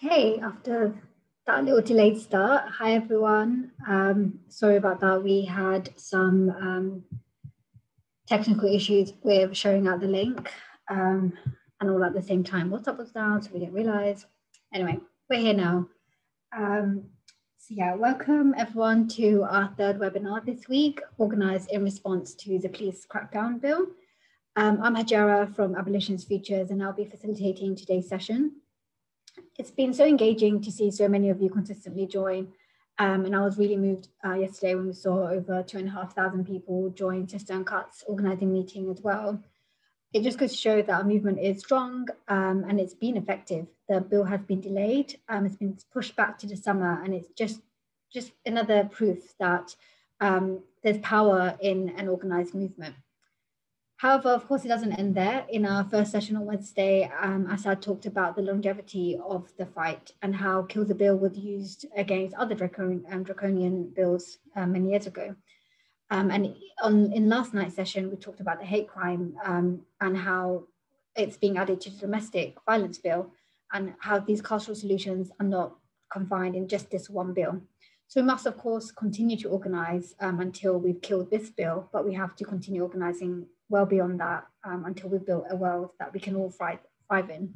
Okay, after that little delayed start, hi everyone. Um, sorry about that. We had some um, technical issues with showing out the link um, and all at the same time. WhatsApp was down, so we didn't realize. Anyway, we're here now. Um, so yeah, welcome everyone to our third webinar this week, organized in response to the police crackdown bill. Um, I'm Hajera from Abolitionist Futures and I'll be facilitating today's session it's been so engaging to see so many of you consistently join. Um, and I was really moved uh, yesterday when we saw over two and a half thousand people join Sisters Uncut organizing meeting as well. It just goes to show that our movement is strong um, and it's been effective. The bill has been delayed, um, it's been pushed back to the summer, and it's just just another proof that um, there's power in an organized movement. However, of course, it doesn't end there. In our first session on Wednesday, um, Asad talked about the longevity of the fight and how Kill the Bill was used against other draconian, um, draconian bills um, many years ago. Um, and on, in last night's session, we talked about the hate crime um, and how it's being added to the domestic violence bill and how these carceral solutions are not confined in just this one bill. So we must, of course, continue to organise um, until we've killed this bill, but we have to continue organising well beyond that um, until we've built a world that we can all thrive, thrive in.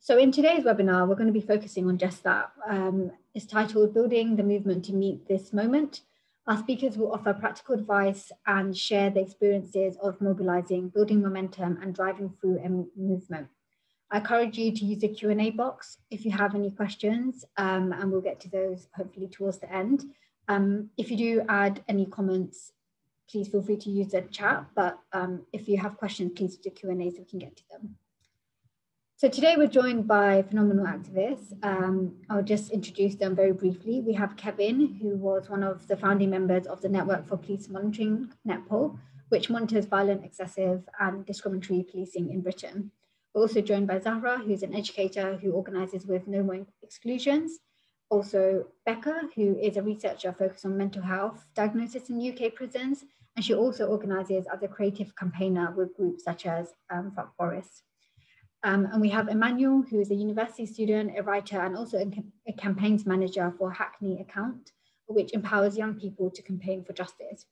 So in today's webinar, we're going to be focusing on just that. Um, it's titled Building the Movement to Meet This Moment. Our speakers will offer practical advice and share the experiences of mobilizing, building momentum and driving through a movement. I encourage you to use the Q&A box if you have any questions um, and we'll get to those hopefully towards the end. Um, if you do add any comments please feel free to use the chat, but um, if you have questions, please do Q&A so we can get to them. So today we're joined by phenomenal activists. Um, I'll just introduce them very briefly. We have Kevin, who was one of the founding members of the Network for Police Monitoring, NETPOL, which monitors violent, excessive and discriminatory policing in Britain. We're also joined by Zahra, who's an educator who organizes with No More Exclusions, also Becka, who is a researcher focused on mental health diagnosis in UK prisons, and she also organizes as a creative campaigner with groups such as um, Fuck Boris. Um, and we have Emmanuel, who is a university student, a writer, and also a, a campaigns manager for Hackney Account, which empowers young people to campaign for justice.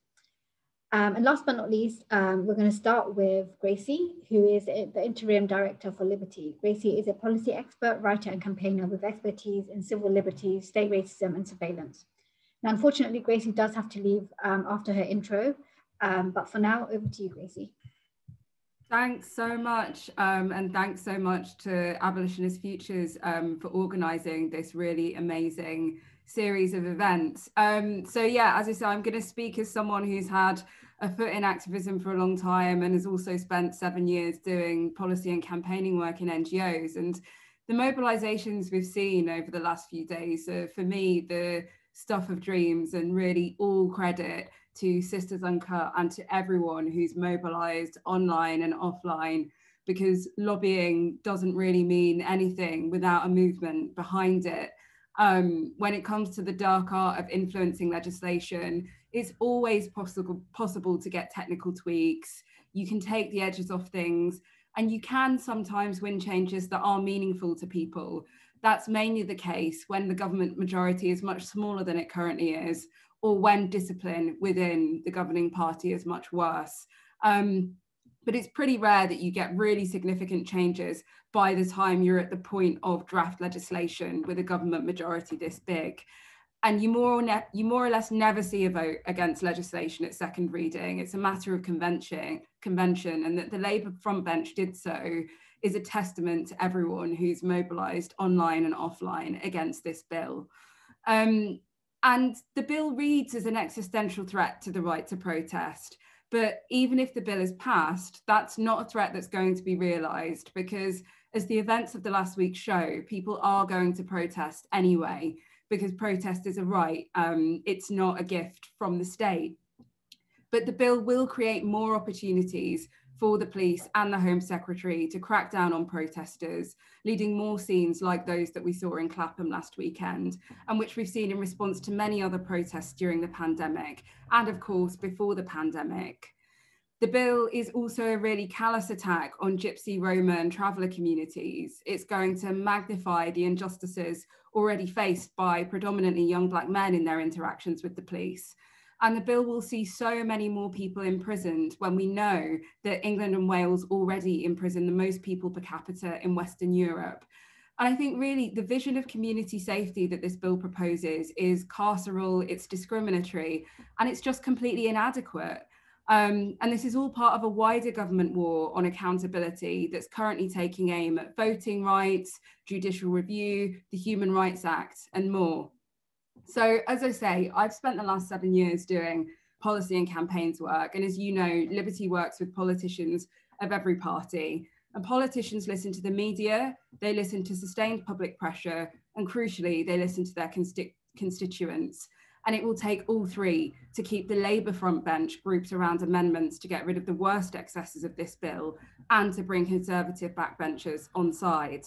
Um, and last but not least, um, we're going to start with Gracie, who is the interim director for Liberty. Gracie is a policy expert, writer, and campaigner with expertise in civil liberties, state racism, and surveillance. Now, unfortunately, Gracie does have to leave um, after her intro, um, but for now, over to you, Gracie. Thanks so much. Um, and thanks so much to Abolitionist Futures um, for organising this really amazing series of events. Um, so yeah, as I said, I'm going to speak as someone who's had a foot in activism for a long time and has also spent seven years doing policy and campaigning work in NGOs. And the mobilizations we've seen over the last few days are, for me, the stuff of dreams and really all credit to Sisters Uncut and to everyone who's mobilized online and offline because lobbying doesn't really mean anything without a movement behind it um, when it comes to the dark art of influencing legislation, it's always possible possible to get technical tweaks. You can take the edges off things, and you can sometimes win changes that are meaningful to people. That's mainly the case when the government majority is much smaller than it currently is, or when discipline within the governing party is much worse. Um, but it's pretty rare that you get really significant changes by the time you're at the point of draft legislation with a government majority this big. And you more, or you more or less never see a vote against legislation at second reading. It's a matter of convention, convention, and that the Labour front bench did so is a testament to everyone who's mobilised online and offline against this bill. Um, and the bill reads as an existential threat to the right to protest. But even if the bill is passed, that's not a threat that's going to be realised because as the events of the last week show, people are going to protest anyway, because protest is a right. Um, it's not a gift from the state. But the bill will create more opportunities for the police and the Home Secretary to crack down on protesters, leading more scenes like those that we saw in Clapham last weekend, and which we've seen in response to many other protests during the pandemic, and of course, before the pandemic. The bill is also a really callous attack on Gypsy, Roma, and traveller communities. It's going to magnify the injustices already faced by predominantly young Black men in their interactions with the police. And the bill will see so many more people imprisoned when we know that England and Wales already imprison the most people per capita in Western Europe. And I think really the vision of community safety that this bill proposes is carceral, it's discriminatory, and it's just completely inadequate. Um, and this is all part of a wider government war on accountability that's currently taking aim at voting rights, judicial review, the Human Rights Act, and more. So, as I say, I've spent the last seven years doing policy and campaigns work. And as you know, Liberty works with politicians of every party. And politicians listen to the media, they listen to sustained public pressure, and crucially, they listen to their consti- constituents. And it will take all three to keep the Labour front bench grouped around amendments to get rid of the worst excesses of this bill and to bring Conservative backbenchers on side.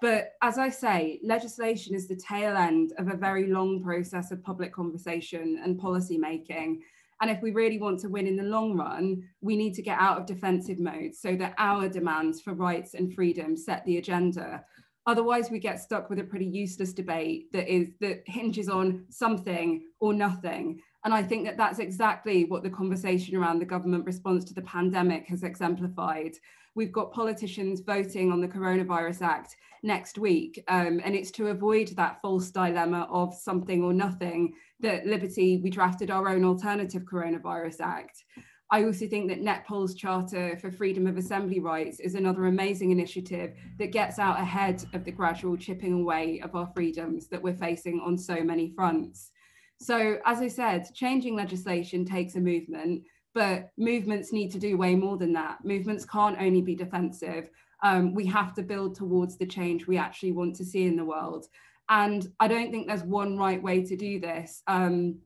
But as I say, legislation is the tail end of a very long process of public conversation and policy making. And if we really want to win in the long run, we need to get out of defensive mode so that our demands for rights and freedom set the agenda. Otherwise, we get stuck with a pretty useless debate that is that hinges on something or nothing. And I think that that's exactly what the conversation around the government response to the pandemic has exemplified. We've got politicians voting on the Coronavirus Act next week, um, and it's to avoid that false dilemma of something or nothing that Liberty, we drafted our own alternative Coronavirus Act. I also think that Netpol's Charter for Freedom of Assembly Rights is another amazing initiative that gets out ahead of the gradual chipping away of our freedoms that we're facing on so many fronts. So, as I said, changing legislation takes a movement, but movements need to do way more than that. Movements can't only be defensive. Um, we have to build towards the change we actually want to see in the world. And I don't think there's one right way to do this. Um,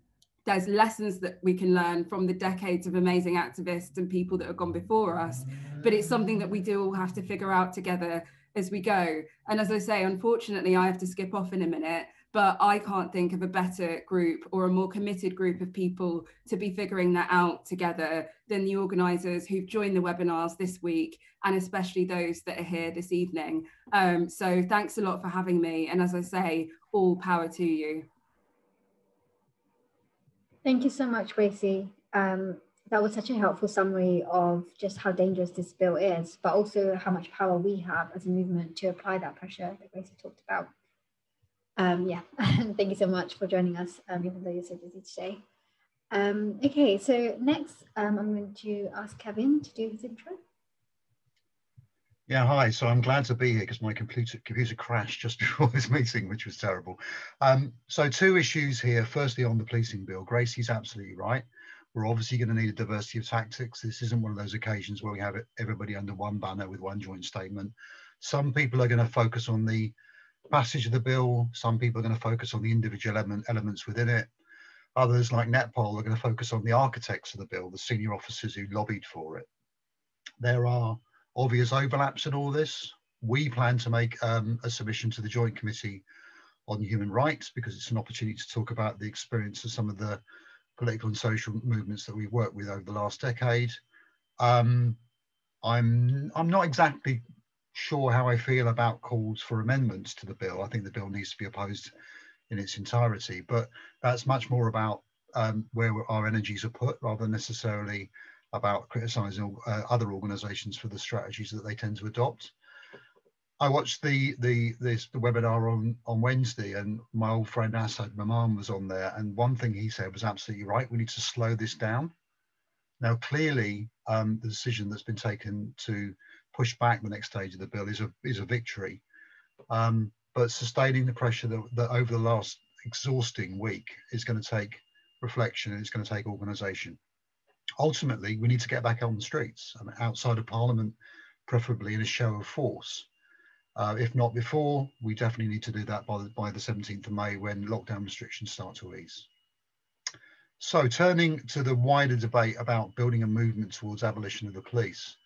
there's lessons that we can learn from the decades of amazing activists and people that have gone before us, but it's something that we do all have to figure out together as we go. And as I say, unfortunately, I have to skip off in a minute, but I can't think of a better group or a more committed group of people to be figuring that out together than the organisers who've joined the webinars this week, and especially those that are here this evening. Um, so thanks a lot for having me. And as I say, all power to you. Thank you so much, Gracie. Um, that was such a helpful summary of just how dangerous this bill is, but also how much power we have as a movement to apply that pressure that Gracie talked about um, yeah, thank you so much for joining us, um, even though you're so busy today. Um, okay, so next um, I'm going to ask Kevin to do his intro. Yeah, hi. So I'm glad to be here because my computer computer crashed just before this meeting, which was terrible. Um, so two issues here. Firstly, on the policing bill, Gracie's absolutely right. We're obviously going to need a diversity of tactics. This isn't one of those occasions where we have everybody under one banner with one joint statement. Some people are going to focus on the passage of the bill. Some people are going to focus on the individual element, elements within it. Others, like Netpol, are going to focus on the architects of the bill, the senior officers who lobbied for it. There are obvious overlaps in all this. We plan to make um, a submission to the Joint Committee on Human Rights because it's an opportunity to talk about the experience of some of the political and social movements that we've worked with over the last decade. Um, I'm I'm not exactly sure how I feel about calls for amendments to the bill. I think the bill needs to be opposed in its entirety, but that's much more about um, where our energies are put rather than necessarily about criticising uh, other organisations for the strategies that they tend to adopt. I watched the the this the webinar on on Wednesday, and my old friend Asad Rehman was on there, and one thing he said was absolutely right. We need to slow this down. Now, clearly, um, the decision that's been taken to push back the next stage of the bill is a is a victory. Um, but sustaining the pressure that, that over the last exhausting week is going to take reflection and it's going to take organisation. Ultimately, we need to get back on the streets, and outside of Parliament, preferably in a show of force. Uh, if not before, we definitely need to do that by the, by the 17th of May when lockdown restrictions start to ease. So turning to the wider debate about building a movement towards abolition of the police,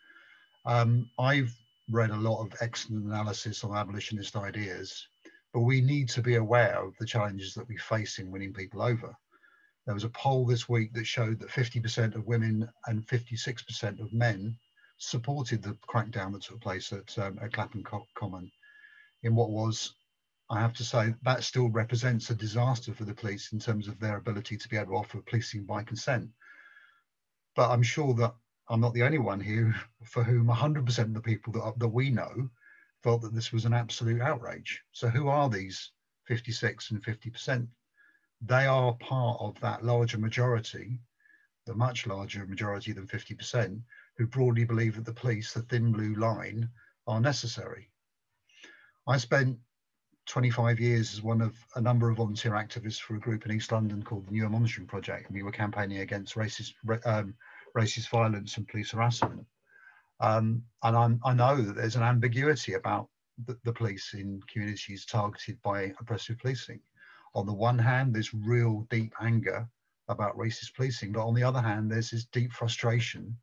um, I've read a lot of excellent analysis on abolitionist ideas, but we need to be aware of the challenges that we face in winning people over. There was a poll this week that showed that 50% of women and 56% of men supported the crackdown that took place at, um, at Clapham Common in what was, I have to say, that still represents a disaster for the police in terms of their ability to be able to offer policing by consent. But I'm sure that I'm not the only one here for whom 100% of the people that, that we know felt that this was an absolute outrage. So who are these 56 and 50%? They are part of that larger majority, the much larger majority than 50%, who broadly believe that the police, the thin blue line, are necessary. I spent 25 years as one of a number of volunteer activists for a group in East London called the Newham Monitoring Project, and we were campaigning against racist, um, racist violence and police harassment. Um, and I'm, i know that there's an ambiguity about the, the, police in communities targeted by oppressive policing. On the one hand, there's real deep anger about racist policing, but on the other hand, there's this deep frustration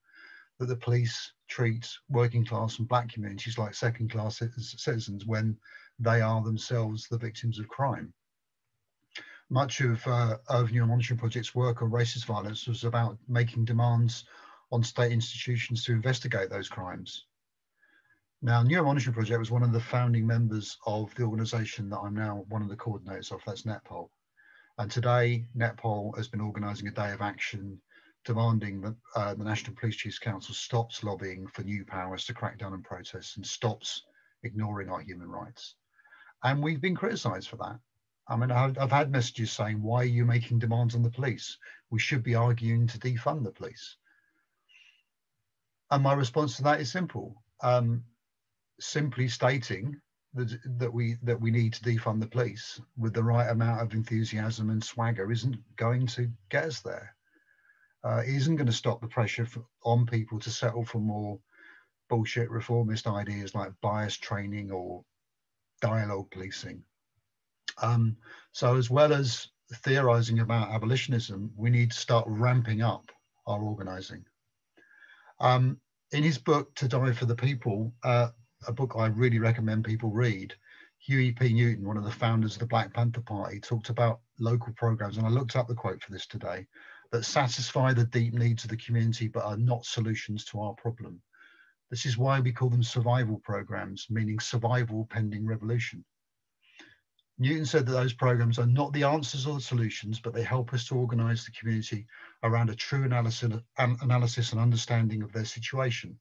that the police treat working class and black communities like second class citizens when they are themselves the victims of crime. Much of, uh, of Newham Monitoring Project's work on racist violence was about making demands on state institutions to investigate those crimes. Now, Newham Monitoring Project was one of the founding members of the organisation that I'm now one of the coordinators of, that's NetPol. And today, NetPol has been organising a day of action demanding that uh, the National Police Chiefs Council stops lobbying for new powers to crack down on protests and stops ignoring our human rights. And we've been criticised for that. I mean, I've, I've, had messages saying, why are you making demands on the police? We should be arguing to defund the police. And my response to that is simple. Um, simply stating that, that we that we need to defund the police with the right amount of enthusiasm and swagger isn't going to get us there uh, isn't going to stop the pressure for, on people to settle for more bullshit reformist ideas like bias training or dialogue policing. Um, so, as well as theorizing about abolitionism, we need to start ramping up our organizing. Um, in his book, To Die for the People, uh, a book I really recommend people read, Huey P. Newton, one of the founders of the Black Panther Party, talked about local programs. And I looked up the quote for this today that satisfy the deep needs of the community but are not solutions to our problem. This is why we call them survival programs, meaning survival pending revolution. Newton said that those programs are not the answers or the solutions, but they help us to organize the community around a true analysis, um, analysis and understanding of their situation.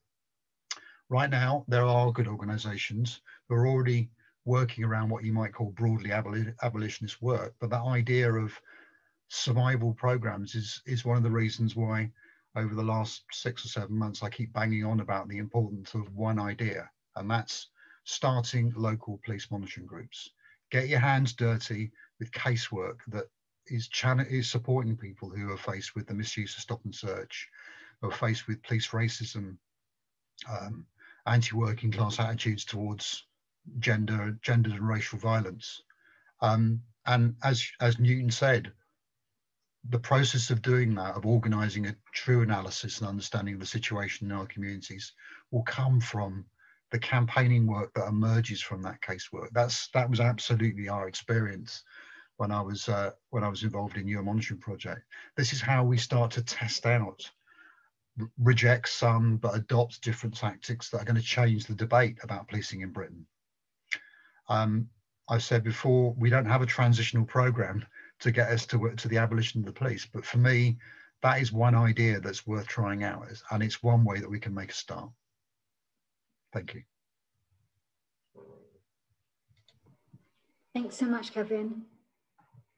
Right now, there are good organizations who are already working around what you might call broadly abolitionist work, but that idea of survival programs is is one of the reasons why over the last six or seven months I keep banging on about the importance of one idea, and that's starting local police monitoring groups. Get your hands dirty with casework that is, is supporting people who are faced with the misuse of stop and search, who are faced with police racism, um, anti-working class attitudes towards gender, gendered and racial violence. Um, and as as Newton said, the process of doing that, of organizing a true analysis and understanding of the situation in our communities, will come from the campaigning work that emerges from that casework. That's that was absolutely our experience when I was uh, when I was involved in Newham Monitoring Project. This is how we start to test out, reject some, but adopt different tactics that are going to change the debate about policing in Britain. Um, I've said before, we don't have a transitional program to get us to, to the abolition of the police. But for me, that is one idea that's worth trying out, and it's one way that we can make a start. Thank you. Thanks so much, Kevin.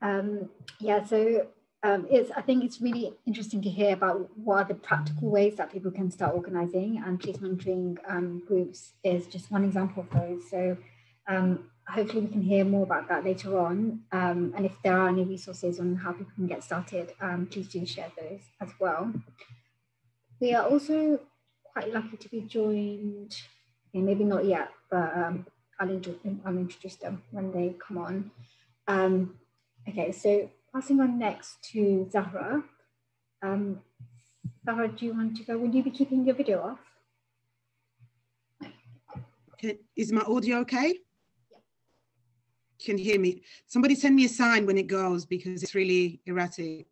Um, yeah, so um, it's, I think it's really interesting to hear about what are the practical ways that people can start organizing and police monitoring um, groups is just one example of those. So um, hopefully we can hear more about that later on. Um, and if there are any resources on how people can get started, um, please do share those as well. We are also quite lucky to be joined, okay, maybe not yet, but um, I'll, I'll, introduce them when they come on. Um, okay, so passing on next to Zahra. Um, Zahra, do you want to go? Will you be keeping your video off? Is my audio okay? can hear me. Somebody send me a sign when it goes because it's really erratic.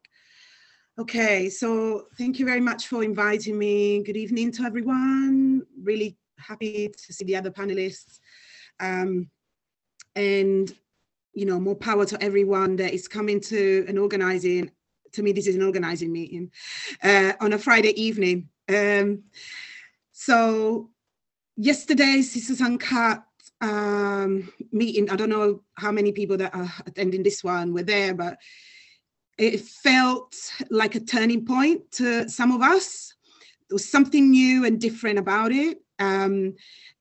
Okay, so thank you very much for inviting me. Good evening to everyone. Really happy to see the other panelists. Um, and, you know, more power to everyone that is coming to an organizing. To me, this is an organizing meeting uh, on a Friday evening. Um, so yesterday, Sisters Uncut um, meeting, I don't know how many people that are attending this one were there, but it felt like a turning point to some of us. There was something new and different about it. Um,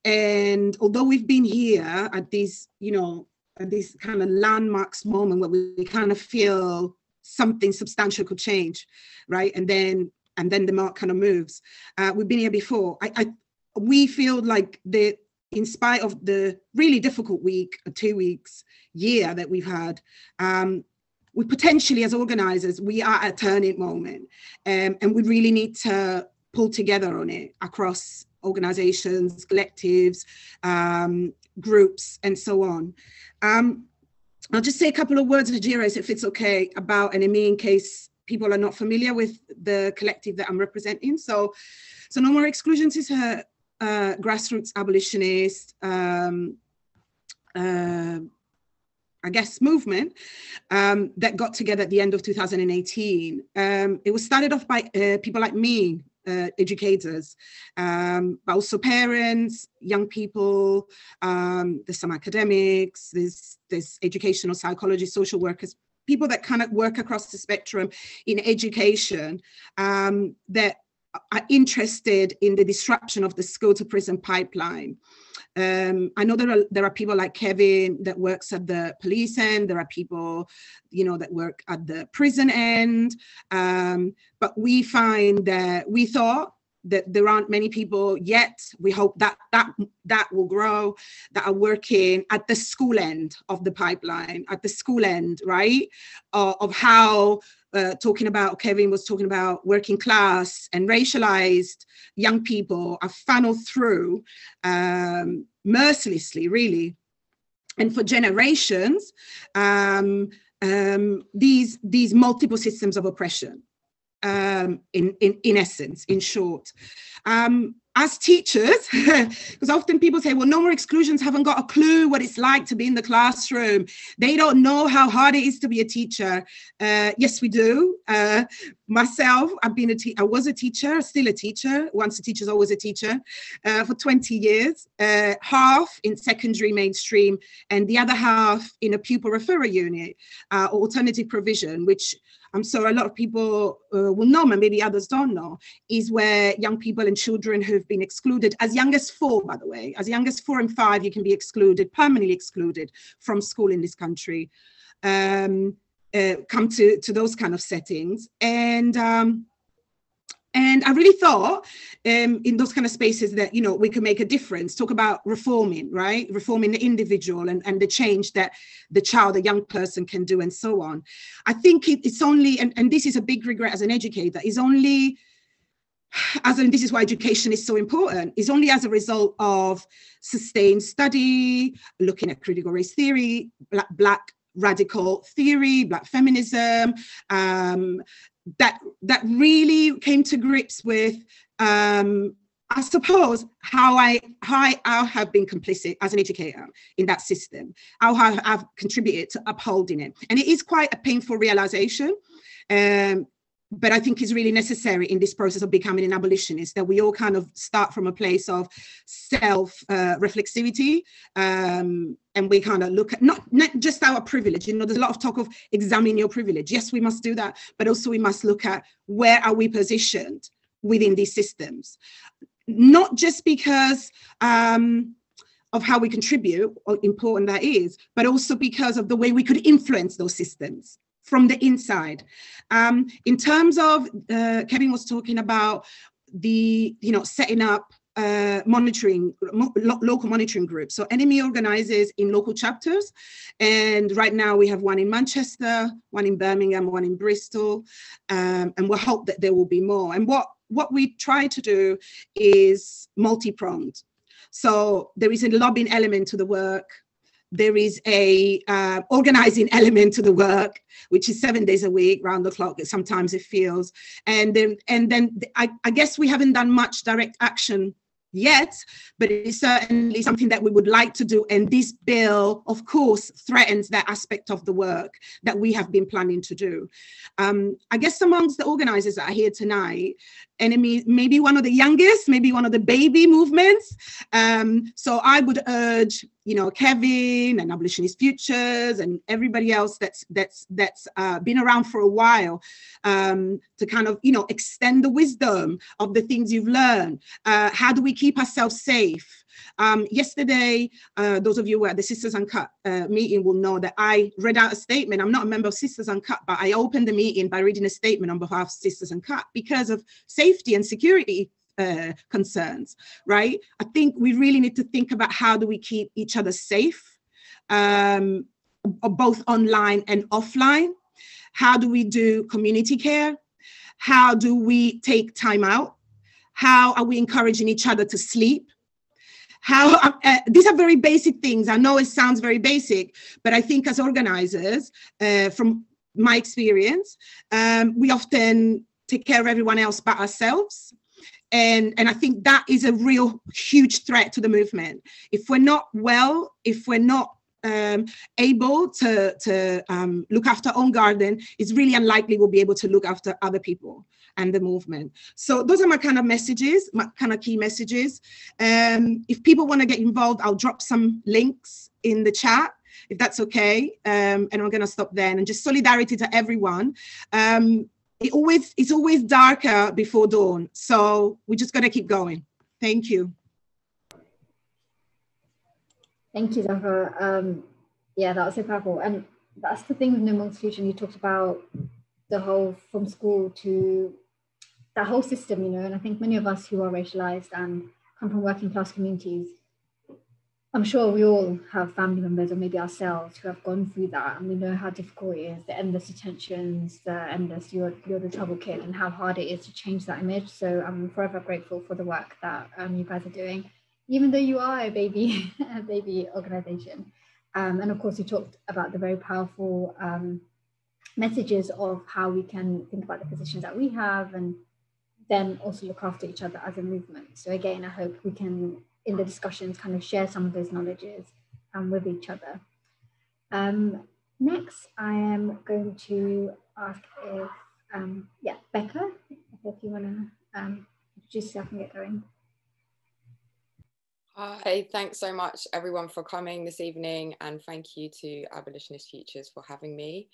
and although we've been here at this, you know, at this kind of landmarks moment where we, we kind of feel something substantial could change, right? And then and then the mark kind of moves. Uh, we've been here before. I, I we feel like the in spite of the really difficult week or two weeks year that we've had um, we potentially as organizers we are at a turning moment um, and we really need to pull together on it across organizations collectives um, groups and so on um, i'll just say a couple of words Hajera, if it's okay about NME in case people are not familiar with the collective that i'm representing so so no more exclusions is a, a grassroots abolitionist um, uh, I guess, movement um, that got together at the end of 2018. Um, it was started off by uh, people like me, uh, educators, um, but also parents, young people, um, there's some academics, there's, there's educational psychology, social workers, people that kind of work across the spectrum in education um, that are interested in the disruption of the school to prison pipeline. Um, I know there are there are people like Kevin that works at the police end. There are people, you know, that work at the prison end. Um, but we find that we thought that there aren't many people yet. We hope that that that will grow. That are working at the school end of the pipeline, at the school end, right, uh, of how uh, talking about, Kevin was talking about working class and racialized young people are funneled through um, mercilessly, really. And for generations, um, um, these, these multiple systems of oppression, um, in, in, in essence, in short. Um, as teachers, because often people say, well, no more exclusions haven't got a clue what it's like to be in the classroom. They don't know how hard it is to be a teacher. Uh, yes, we do. Uh, myself, I've been a te- I was a teacher, still a teacher. Once a teacher is always a teacher uh, for 20 years, uh, half in secondary mainstream and the other half in a pupil referral unit uh, alternative provision, which I'm so a lot of people uh, will know, and maybe others don't know, is where young people and children who've been excluded, as young as four, by the way, as young as four and five, you can be excluded, permanently excluded from school in this country, um, uh, come to, to those kind of settings. And um, and I really thought um, in those kind of spaces that, you know, we can make a difference, talk about reforming, right? Reforming the individual and, and the change that the child, the young person can do and so on. I think it, it's only, and, and this is a big regret as an educator, is only, as and this is why education is so important, is only as a result of sustained study, looking at critical race theory, black, black radical theory, black feminism, um, that that really came to grips with um, I suppose how I how I, have been complicit as an educator in that system, how I have contributed to upholding it, and it is quite a painful realization. Um, but I think is really necessary in this process of becoming an abolitionist that we all kind of start from a place of self uh, reflexivity um, and we kind of look at not, not just our privilege you know there's a lot of talk of examining your privilege. Yes we must do that but also we must look at where are we positioned within these systems. Not just because um, of how we contribute, or important that is, but also because of the way we could influence those systems from the inside. Um, in terms of, uh, Kevin was talking about the, you know, setting up uh, monitoring, mo lo local monitoring groups. So NME organizes in local chapters. And right now we have one in Manchester, one in Birmingham, one in Bristol. Um, and we hope that there will be more. And what, what we try to do is multi-pronged. So there is a lobbying element to the work there is a uh, organizing element to the work, which is seven days a week, round the clock. Sometimes it feels, and then and then I, I guess we haven't done much direct action yet, but it is certainly something that we would like to do. And this bill, of course, threatens that aspect of the work that we have been planning to do. Um, I guess amongst the organizers that are here tonight, NME maybe one of the youngest maybe one of the baby movements. Um, so i would urge you know kevin and abolitionist futures and everybody else that's that's that's uh, been around for a while um, to kind of you know extend the wisdom of the things you've learned. Uh, how do we keep ourselves safe um, yesterday, uh, those of you who were at the Sisters Uncut uh, meeting will know that I read out a statement. I'm not a member of Sisters Uncut, but I opened the meeting by reading a statement on behalf of Sisters Uncut because of safety and security uh, concerns, right? I think we really need to think about how do we keep each other safe, um, both online and offline. How do we do community care? How do we take time out? How are we encouraging each other to sleep? How uh, uh, these are very basic things. I know it sounds very basic but i think as organizers uh, from my experience um, we often take care of everyone else but ourselves. And and i think that is a real huge threat to the movement. If we're not well if we're not um, able to, to um, look after our own garden, it's really unlikely we'll be able to look after other people and the movement. So those are my kind of messages, my kind of key messages. Um, if people want to get involved, I'll drop some links in the chat if that's okay. Um, and I'm going to stop then. And just solidarity to everyone. Um, it always it's always darker before dawn, so we're just going to keep going. Thank you. Thank you, Zahra. Um, yeah, that was so powerful. And that's the thing with No More Exclusion. You talked about the whole from school to that whole system, you know, and I think many of us who are racialized and come from working class communities, I'm sure we all have family members or maybe ourselves who have gone through that and we know how difficult it is, the endless attentions, the endless you're, you're the trouble kid and how hard it is to change that image. So I'm forever grateful for the work that um, you guys are doing, even though you are a baby, a baby organization. Um, and of course, you talked about the very powerful um, messages of how we can think about the positions that we have and then also look after each other as a movement. So again, I hope we can, in the discussions, kind of share some of those knowledges um, with each other. Um, next, I am going to ask if, um, yeah, Becka, if you want to um, introduce yourself and get going. Hi, thanks so much everyone for coming this evening and thank you to Abolitionist Futures for having me.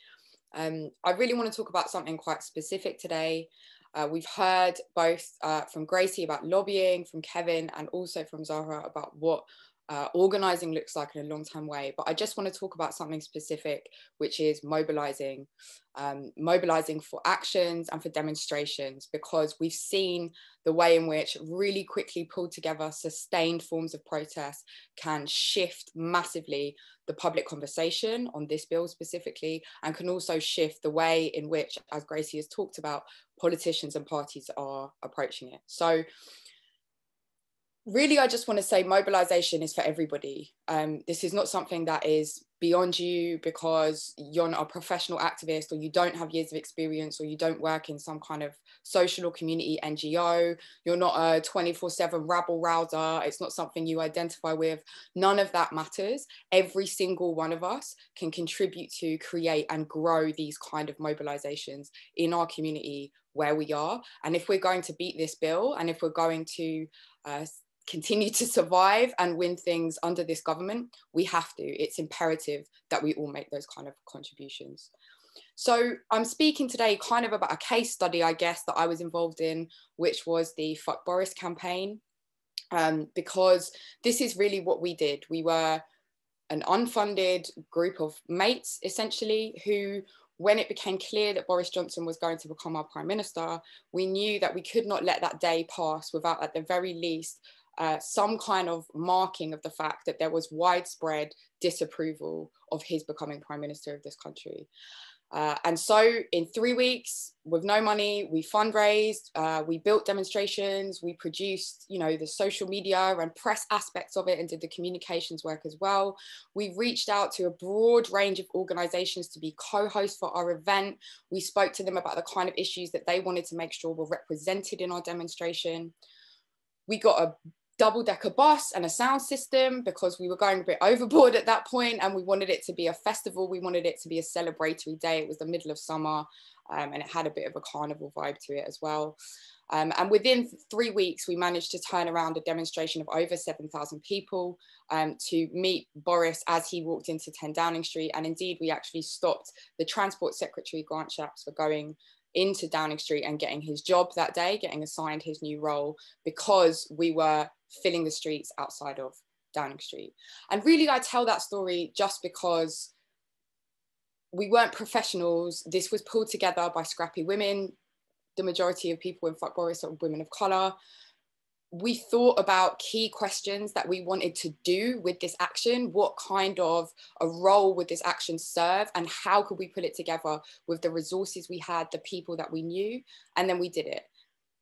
Um, I really want to talk about something quite specific today. Uh, we've heard both uh, from Gracie about lobbying, from Kevin, and also from Zahra about what uh, organizing looks like in a long term way. But I just want to talk about something specific, which is mobilizing, um, mobilizing for actions and for demonstrations, because we've seen the way in which really quickly pulled together sustained forms of protest can shift massively the public conversation on this bill specifically, and can also shift the way in which, as Gracie has talked about, politicians and parties are approaching it. So really, I just want to say mobilization is for everybody. Um, this is not something that is beyond you because you're not a professional activist or you don't have years of experience or you don't work in some kind of social or community NGO. You're not a 24 7 rabble rouser. It's not something you identify with. None of that matters. Every single one of us can contribute to create and grow these kind of mobilizations in our community where we are. And if we're going to beat this bill and if we're going to uh, continue to survive and win things under this government, we have to. It's imperative that we all make those kind of contributions. So I'm speaking today kind of about a case study, I guess, that I was involved in, which was the Fuck Boris campaign, um, because this is really what we did. We were an unfunded group of mates, essentially, who when it became clear that Boris Johnson was going to become our prime minister, we knew that we could not let that day pass without, at the very least, uh, some kind of marking of the fact that there was widespread disapproval of his becoming prime minister of this country. Uh, and so in three weeks, with no money, we fundraised, uh, we built demonstrations, we produced, you know, the social media and press aspects of it and did the communications work as well. We reached out to a broad range of organizations to be co-hosts for our event. We spoke to them about the kind of issues that they wanted to make sure were represented in our demonstration. We got a double decker bus and a sound system because we were going a bit overboard at that point and we wanted it to be a festival. We wanted it to be a celebratory day. It was the middle of summer um, and it had a bit of a carnival vibe to it as well. Um, and within three weeks, we managed to turn around a demonstration of over 7,000 people um, to meet Boris as he walked into 10 Downing Street. And indeed, we actually stopped the Transport Secretary, Grant Shapps, for going into Downing Street and getting his job that day, getting assigned his new role because we were filling the streets outside of Downing Street. And really, I tell that story just because we weren't professionals. This was pulled together by scrappy women. The majority of people in Fuck Boris are women of colour we thought about key questions that we wanted to do with this action. What kind of a role would this action serve, and how could we put it together with the resources we had, the people that we knew, and then we did it.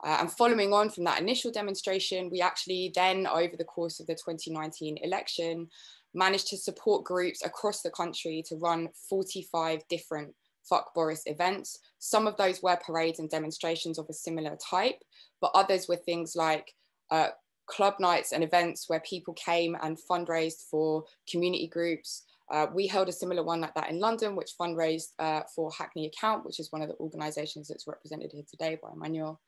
Uh, and following on from that initial demonstration, we actually then, over the course of the 2019 election, managed to support groups across the country to run 45 different Fuck Boris events. Some of those were parades and demonstrations of a similar type, but others were things like uh, club nights and events where people came and fundraised for community groups. Uh, we held a similar one like that in London, which fundraised uh, for Hackney Account, which is one of the organisations that's represented here today by Emmanuel.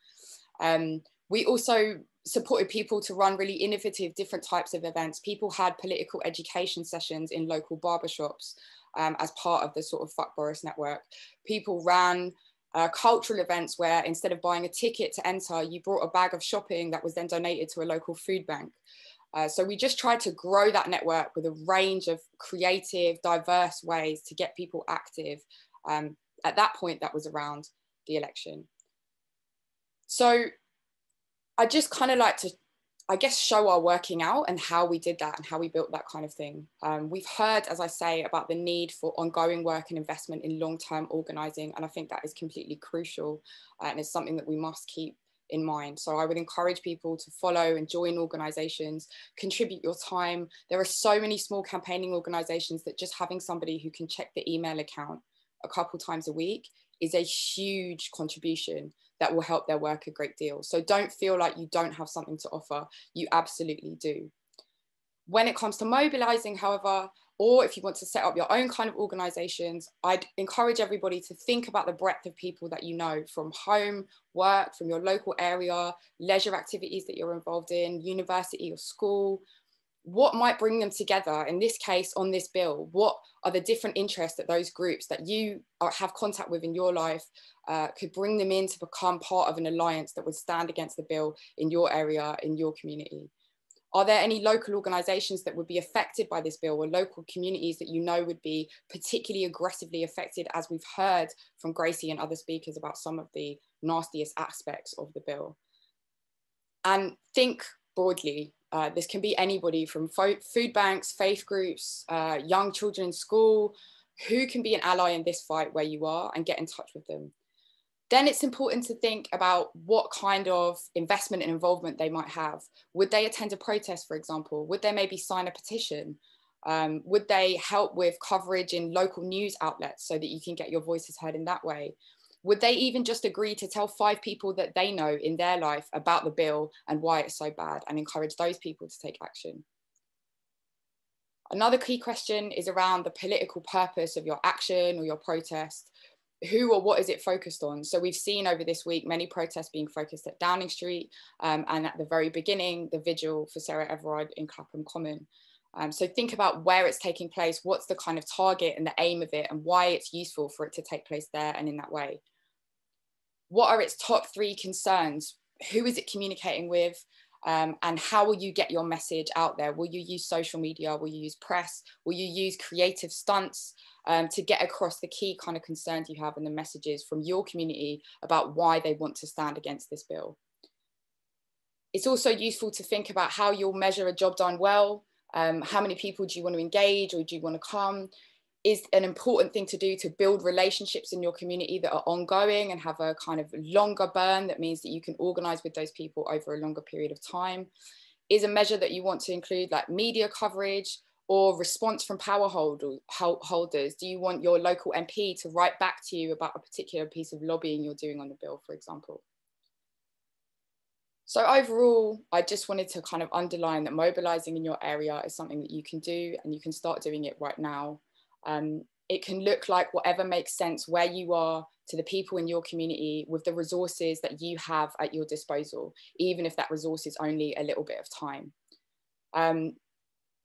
Um, we also supported people to run really innovative different types of events. People had political education sessions in local barbershops um, as part of the sort of Fuck Boris network. People ran uh, cultural events where instead of buying a ticket to enter, you brought a bag of shopping that was then donated to a local food bank. Uh, so we just tried to grow that network with a range of creative, diverse ways to get people active. Um, at that point, that was around the election. So I just kind of like to I guess, show our working out and how we did that and how we built that kind of thing. Um, we've heard, as I say, about the need for ongoing work and investment in long term organising. And I think that is completely crucial uh, and it's something that we must keep in mind. So I would encourage people to follow and join organisations, contribute your time. There are so many small campaigning organisations that just having somebody who can check the email account a couple times a week is a huge contribution that will help their work a great deal. So don't feel like you don't have something to offer. You absolutely do. When it comes to mobilizing, however, or if you want to set up your own kind of organizations, I'd encourage everybody to think about the breadth of people that you know from home, work, from your local area, leisure activities that you're involved in, university or school, what might bring them together in this case on this bill what are the different interests that those groups that you are, have contact with in your life uh, could bring them in to become part of an alliance that would stand against the bill in your area in your community? Are there any local organisations that would be affected by this bill or local communities that you know would be particularly aggressively affected as we've heard from gracie and other speakers about some of the nastiest aspects of the bill? And think broadly uh, this can be anybody from food banks, faith groups, uh, young children in school, who can be an ally in this fight where you are and get in touch with them. Then it's important to think about what kind of investment and involvement they might have. Would they attend a protest, for example? Would they maybe sign a petition? Um, would they help with coverage in local news outlets so that you can get your voices heard in that way? Would they even just agree to tell five people that they know in their life about the bill and why it's so bad and encourage those people to take action? Another key question is around the political purpose of your action or your protest. Who or what is it focused on? So we've seen over this week many protests being focused at Downing Street um, and at the very beginning, the vigil for Sarah Everard in Clapham Common. Um, so think about where it's taking place, what's the kind of target and the aim of it, and why it's useful for it to take place there and in that way. What are its top three concerns? Who is it communicating with? Um, and how will you get your message out there? Will you use social media? Will you use press? Will you use creative stunts um, to get across the key kind of concerns you have and the messages from your community about why they want to stand against this bill? It's also useful to think about how you'll measure a job done well, um, how many people do you want to engage or do you want to come? Is an important thing to do to build relationships in your community that are ongoing and have a kind of longer burn that means that you can organize with those people over a longer period of time is a measure that you want to include like media coverage or response from power holders do you want your local mp to write back to you about a particular piece of lobbying you're doing on the bill for example so overall, I just wanted to kind of underline that mobilizing in your area is something that you can do and you can start doing it right now. Um, it can look like whatever makes sense where you are to the people in your community with the resources that you have at your disposal, even if that resource is only a little bit of time. Um,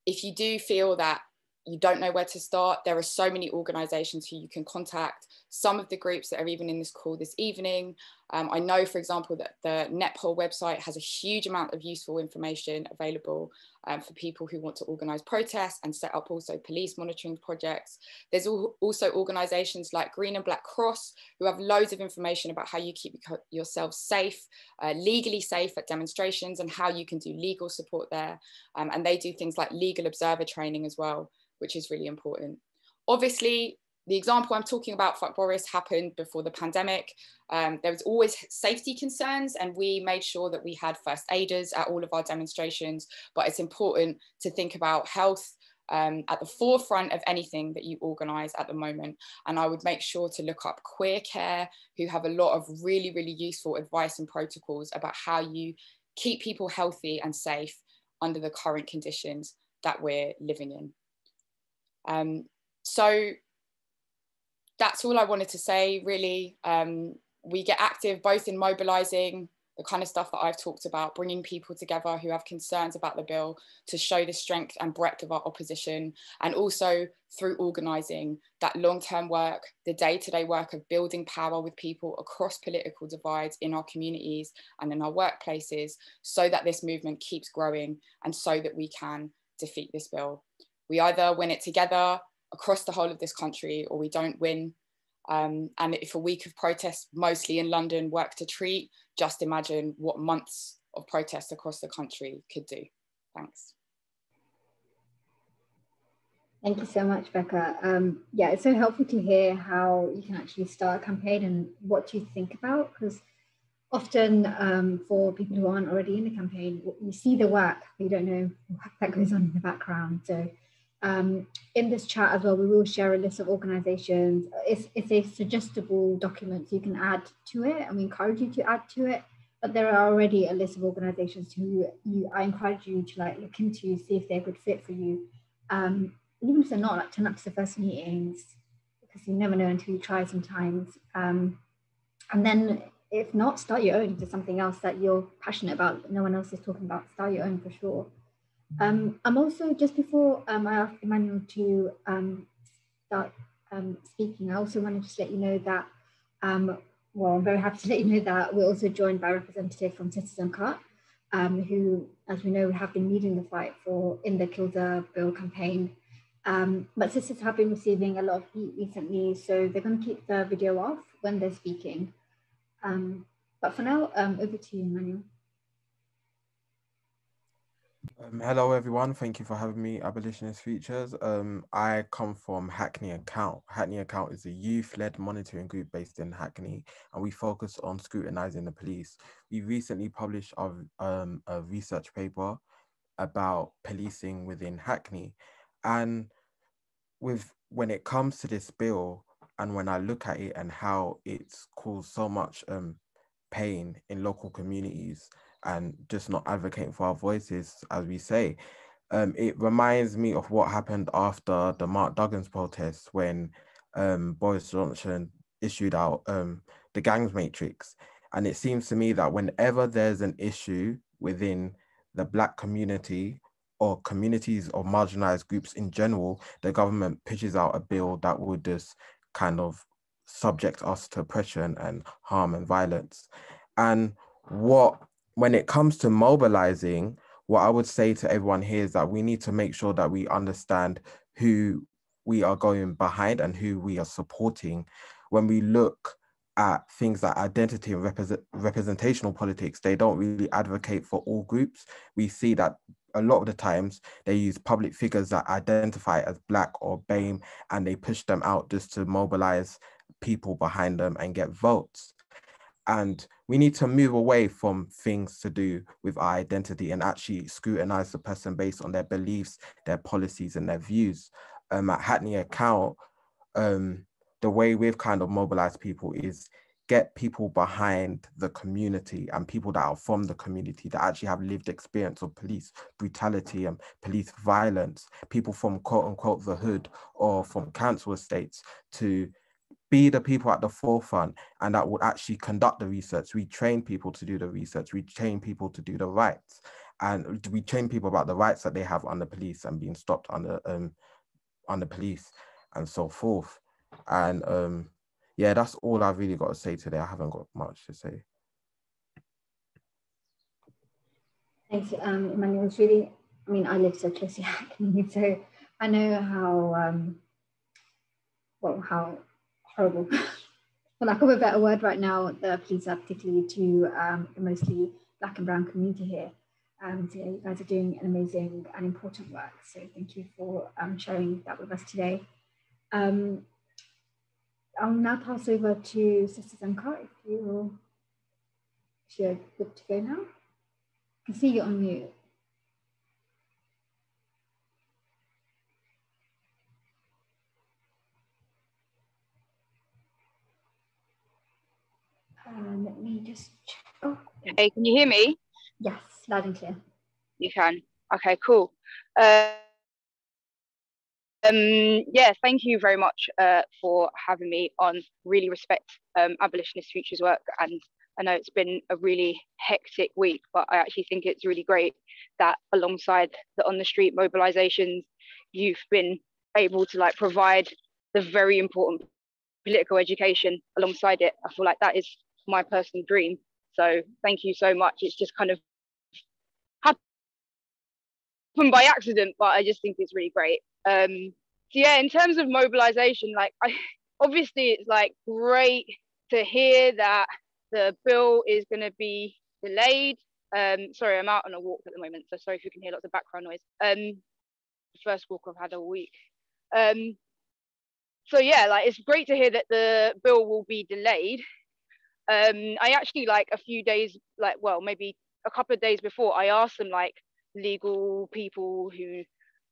if you do feel that you don't know where to start, there are so many organizations who you can contact. Some of the groups that are even in this call this evening. Um, I know, for example, that the NetPol website has a huge amount of useful information available um, for people who want to organize protests and set up also police monitoring projects. There's also organizations like Green and Black Cross who have loads of information about how you keep yourself safe, uh, legally safe at demonstrations and how you can do legal support there. Um, and they do things like legal observer training as well which is really important. Obviously, the example I'm talking about, Fuck Boris, happened before the pandemic. Um, there was always safety concerns, and we made sure that we had first aiders at all of our demonstrations. But it's important to think about health um, at the forefront of anything that you organise at the moment. And I would make sure to look up Queer Care, who have a lot of really, really useful advice and protocols about how you keep people healthy and safe under the current conditions that we're living in. Um, so that's all I wanted to say, really. Um, we get active both in mobilising the kind of stuff that I've talked about, bringing people together who have concerns about the bill to show the strength and breadth of our opposition, and also through organising that long term work, the day to day work of building power with people across political divides in our communities and in our workplaces, so that this movement keeps growing and so that we can defeat this bill. We either win it together across the whole of this country or we don't win. Um, and if a week of protests, mostly in London, work to treat, just imagine what months of protests across the country could do. Thanks. Thank you so much, Becka. Um, yeah, it's so helpful to hear how you can actually start a campaign and what you think about, because often um, for people who aren't already in the campaign, you see the work, but you don't know what that goes on in the background. So um, in this chat as well, we will share a list of organizations. It's, it's a suggestible document, so you can add to it, and we encourage you to add to it. But there are already a list of organizations who you, I encourage you to like look into, see if they're a good fit for you. Um, even if they're not, like turn up to the first meetings, because you never know until you try sometimes. Um, and then if not, start your own to something else that you're passionate about, no one else is talking about, start your own for sure. Um, I'm also, just before um, I ask Emmanuel to um, start um, speaking, I also wanted to let you know that, um, well, I'm very happy to let you know that we're also joined by a representative from Sisters Uncut, um, who, as we know, have been leading the fight for in the Kill the Bill campaign. but sisters have been receiving a lot of heat recently, so they're going to keep the video off when they're speaking. but for now, over to you, Emmanuel. Um, hello, everyone. Thank you for having me, Abolitionist Futures. Um, I come from Hackney Account. Hackney Account is a youth-led monitoring group based in Hackney, and we focus on scrutinizing the police. We recently published our, um, a research paper about policing within Hackney, and with when it comes to this bill, and when I look at it and how it's caused so much um, pain in local communities, and just not advocating for our voices, as we say. Um, it reminds me of what happened after the Mark Duggan's protest when um, Boris Johnson issued out um, the gangs matrix. And it seems to me that whenever there's an issue within the Black community or communities or marginalized groups in general, the government pitches out a bill that would just kind of subject us to oppression and harm and violence. And what when it comes to mobilizing, what I would say to everyone here is that we need to make sure that we understand who we are going behind and who we are supporting. When we look at things like identity and represent, representational politics, they don't really advocate for all groups. We see that a lot of the times they use public figures that identify as black or BAME and they push them out just to mobilize people behind them and get votes. And we need to move away from things to do with our identity and actually scrutinize the person based on their beliefs, their policies, and their views. Um, at Hackney Account, um, the way we've kind of mobilized people is get people behind the community and people that are from the community that actually have lived experience of police brutality and police violence, people from quote unquote the hood or from council estates to be the people at the forefront and that would actually conduct the research. We train people to do the research, we train people to do the rights, and we train people about the rights that they have under police and being stopped under um under police and so forth. And um yeah, that's all I've really got to say today. I haven't got much to say. Thanks, um, Emmanuel. It's really, I mean, I live so close to Hackney, so I know how, um, well, how horrible, for lack of a better word, right now the police are particularly to um, the mostly black and brown community here. Um, so you guys are doing an amazing and important work. So thank you for um, sharing that with us today. Um, I'll now pass over to Sisters Uncut if you're, if you're good to go now. I can see you on mute. Um, let me just. Oh, Hey, can you hear me? yes, loud and clear. You can. Okay, cool. Uh, um, yeah, thank you very much uh, for having me on. Really respect um, Abolitionist Futures work, and I know it's been a really hectic week, but I actually think it's really great that alongside the on the street mobilizations, you've been able to like provide the very important political education alongside it. I feel like that is my personal dream. So thank you so much. It's just kind of happened by accident, but I just think it's really great. Um, so yeah, in terms of mobilization, like I obviously it's like great to hear that the bill is going to be delayed. Um, sorry, I'm out on a walk at the moment, so sorry if you can hear lots of background noise. Um, first walk I've had all week. Um, so yeah, like it's great to hear that the bill will be delayed. Um, I actually like a few days, like well, maybe a couple of days before, I asked them like legal people who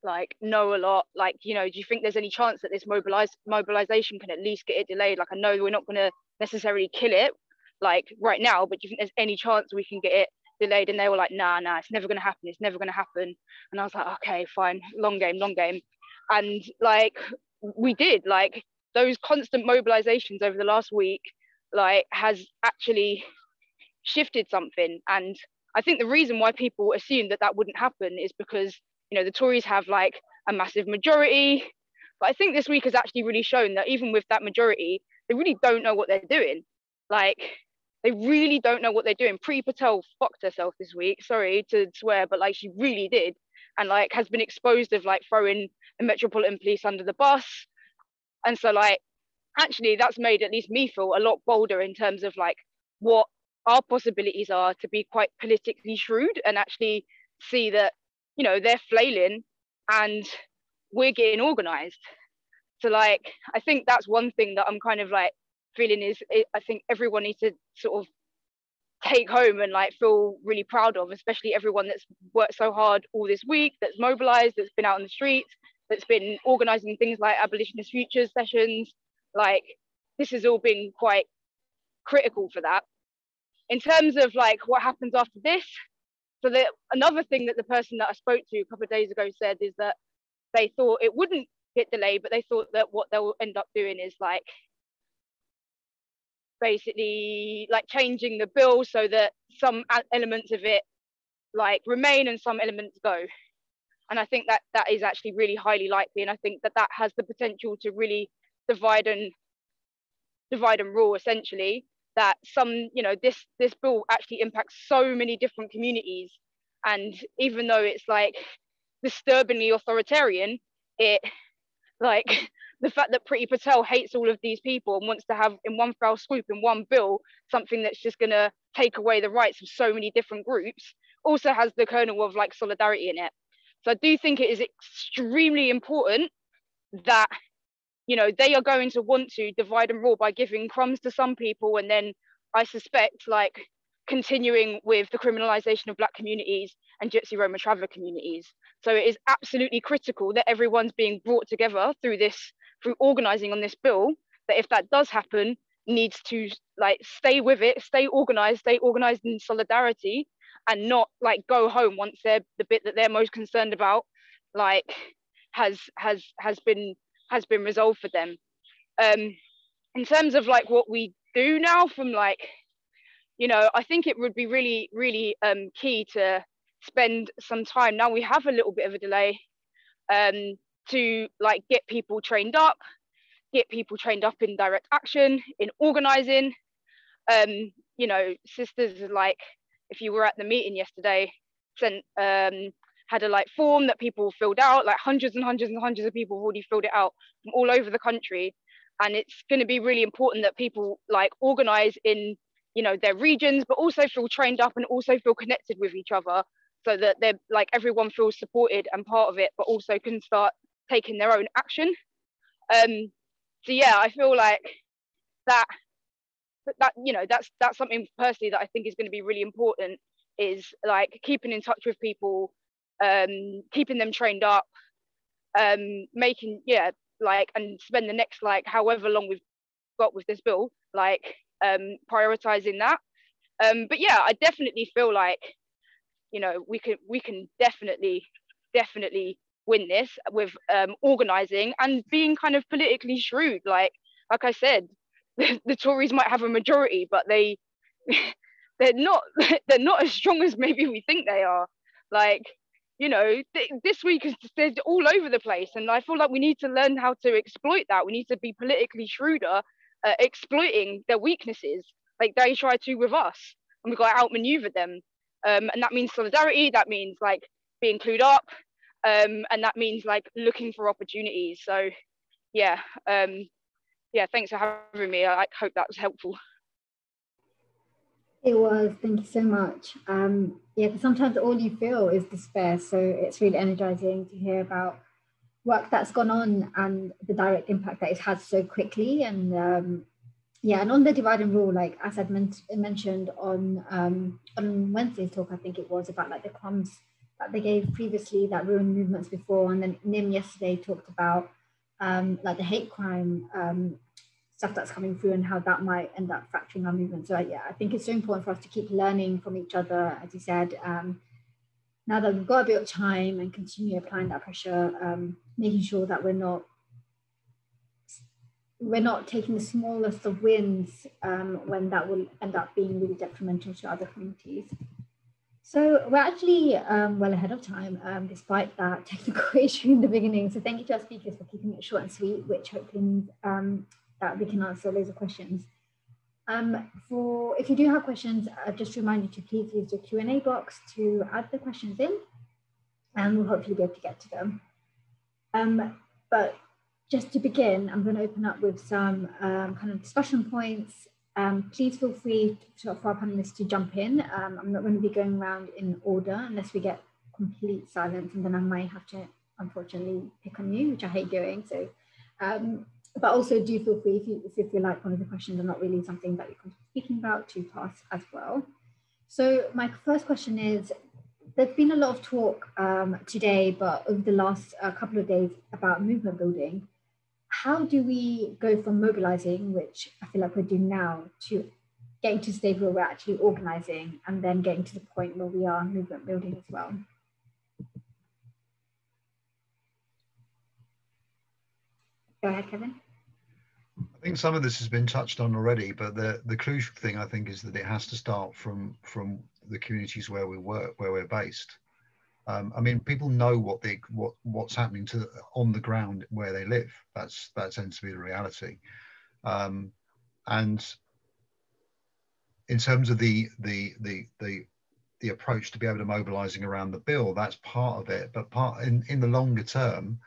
like know a lot like you know do you think there's any chance that this mobilize mobilization can at least get it delayed? Like i know we're not going to necessarily kill it like right now but do you think there's any chance we can get it delayed? And they were like nah nah it's never going to happen it's never going to happen. And i was like okay fine long game long game. And like we did like those constant mobilizations over the last week like has actually shifted something and i think the reason why people assume that that wouldn't happen is because you know the Tories have like a massive majority, but I think this week has actually really shown that even with that majority, they really don't know what they're doing. Like they really don't know what they're doing. Priti Patel fucked herself this week. Sorry to swear, but like she really did, and like has been exposed of like throwing the Metropolitan Police under the bus, and so like actually that's made at least me feel a lot bolder in terms of like what our possibilities are to be quite politically shrewd and actually see that you know they're flailing and we're getting organized. So like i think that's one thing that i'm kind of like feeling is eh, i think everyone needs to sort of take home and like feel really proud of especially everyone that's worked so hard all this week that's mobilized that's been out on the streets that's been organizing things like abolitionist futures sessions like this has all been quite critical for that in terms of like what happens after this so the, another thing that the person that I spoke to a couple of days ago said is that they thought it wouldn't get delayed, but they thought that what they'll end up doing is like basically like changing the bill so that some elements of it like remain and some elements go. And I think that that is actually really highly likely. And I think that that has the potential to really divide and divide and rule essentially that some you know this this bill actually impacts so many different communities and even though it's like disturbingly authoritarian it like the fact that Priti Patel hates all of these people and wants to have in one fell swoop in one bill something that's just going to take away the rights of so many different groups also has the kernel of like solidarity in it. So I do think it is extremely important that you know they are going to want to divide and rule by giving crumbs to some people and then I suspect like continuing with the criminalization of black communities and Gypsy Roma traveller communities. So it is absolutely critical that everyone's being brought together through this, through organising on this bill, that if that does happen, needs to like stay with it, stay organised, stay organised in solidarity and not like go home once they're the bit that they're most concerned about, like has has has been has been resolved for them. Um in terms of like what we do now from like you know, I think it would be really, really um, key to spend some time. Now we have a little bit of a delay um, to like get people trained up, get people trained up in direct action, in organizing. Um, you know, sisters like if you were at the meeting yesterday, sent um, had a like form that people filled out, like hundreds and hundreds and hundreds of people already filled it out from all over the country. And it's going to be really important that people like organize in you know their regions but also feel trained up and also feel connected with each other so that they're like everyone feels supported and part of it but also can start taking their own action um so yeah i feel like that that you know that's that's something personally that i think is going to be really important is like keeping in touch with people um keeping them trained up um making yeah like and spend the next like however long we've got with this bill like um, prioritizing that. Um, but yeah, I definitely feel like, you know, we can we can definitely definitely win this with um, organizing and being kind of politically shrewd. Like like I said, the, the Tories might have a majority, but they they're not they're not as strong as maybe we think they are. Like you know, th- this week is they're all over the place, and I feel like we need to learn how to exploit that. We need to be politically shrewder uh, exploiting their weaknesses like they try to with us and we've got to outmaneuver them. Um, and that means solidarity that means like being clued up um, and that means like looking for opportunities. So yeah um, yeah thanks for having me. I hope that was helpful it was thank you so much. Um, yeah sometimes all you feel is despair so it's really energizing to hear about work that's gone on and the direct impact that it has so quickly. And um, yeah and on the divide and rule like as i men- mentioned on um, on wednesday's talk i think it was about like the crumbs that they gave previously that ruined movements before. And then nim yesterday talked about um, like the hate crime um, stuff that's coming through and how that might end up fracturing our movement so yeah i think it's so important for us to keep learning from each other as you said um, now that we've got a bit of time and continue applying that pressure, um, making sure that we're not we're not taking the smallest of wins um, when that will end up being really detrimental to other communities. So we're actually um, well ahead of time, um, despite that technical issue in the beginning. So thank you to our speakers for keeping it short and sweet, which hopefully um, that we can answer loads of questions. Um, for if you do have questions, uh, just remind you to please use the Q&A box to add the questions in and we'll hopefully be able to get to them. Um, but just to begin, I'm going to open up with some um, kind of discussion points. Um, please feel free to, for our panelists to jump in. Um, I'm not going to be going around in order unless we get complete silence and then I might have to unfortunately pick on you, which I hate doing. So um, but also do feel free if you, if you feel like one of the questions are not really something that you're speaking about to pass as well. So my first question is, there's been a lot of talk um, today, but over the last uh, couple of days about movement building. How do we go from mobilizing, which I feel like we're doing now, to getting to a stage where we're actually organizing and then getting to the point where we are movement building as well? Go ahead, Kevin. I think some of this has been touched on already, but the the crucial thing I think is that it has to start from from the communities where we work, where we're based. Um, I mean, people know what they what what's happening to on the ground where they live. That's that tends to be the reality. Um, and in terms of the the the the the approach to be able to mobilizing around the bill, that's part of it. But part in in the longer term,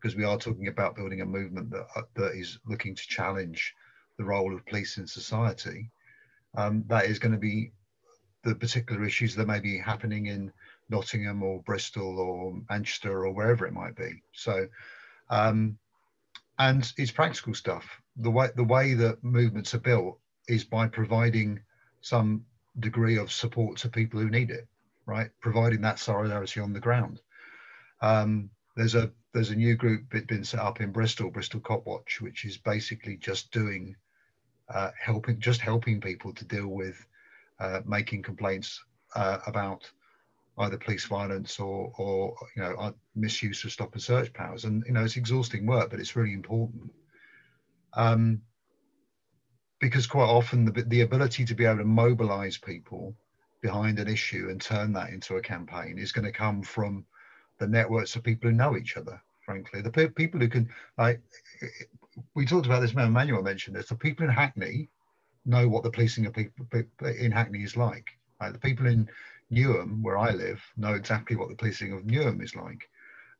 because we are talking about building a movement that, uh, that is looking to challenge the role of police in society. Um, that is going to be the particular issues that may be happening in Nottingham or Bristol or Manchester or wherever it might be. So, um, and it's practical stuff. The way the way that movements are built is by providing some degree of support to people who need it, right? Providing that solidarity on the ground. Um, there's a there's a new group that's been set up in Bristol, Bristol Cop Watch, which is basically just doing uh, helping just helping people to deal with uh, making complaints uh, about either police violence or or you know uh, misuse of stop and search powers. And you know it's exhausting work but it's really important. Um, because quite often the, the ability to be able to mobilize people behind an issue and turn that into a campaign is going to come from the networks of people who know each other frankly the people who can like we talked about this Manuel mentioned this the people in hackney know what the policing of people in hackney is like right? the people in Newham, where I live, know exactly what the policing of Newham is like.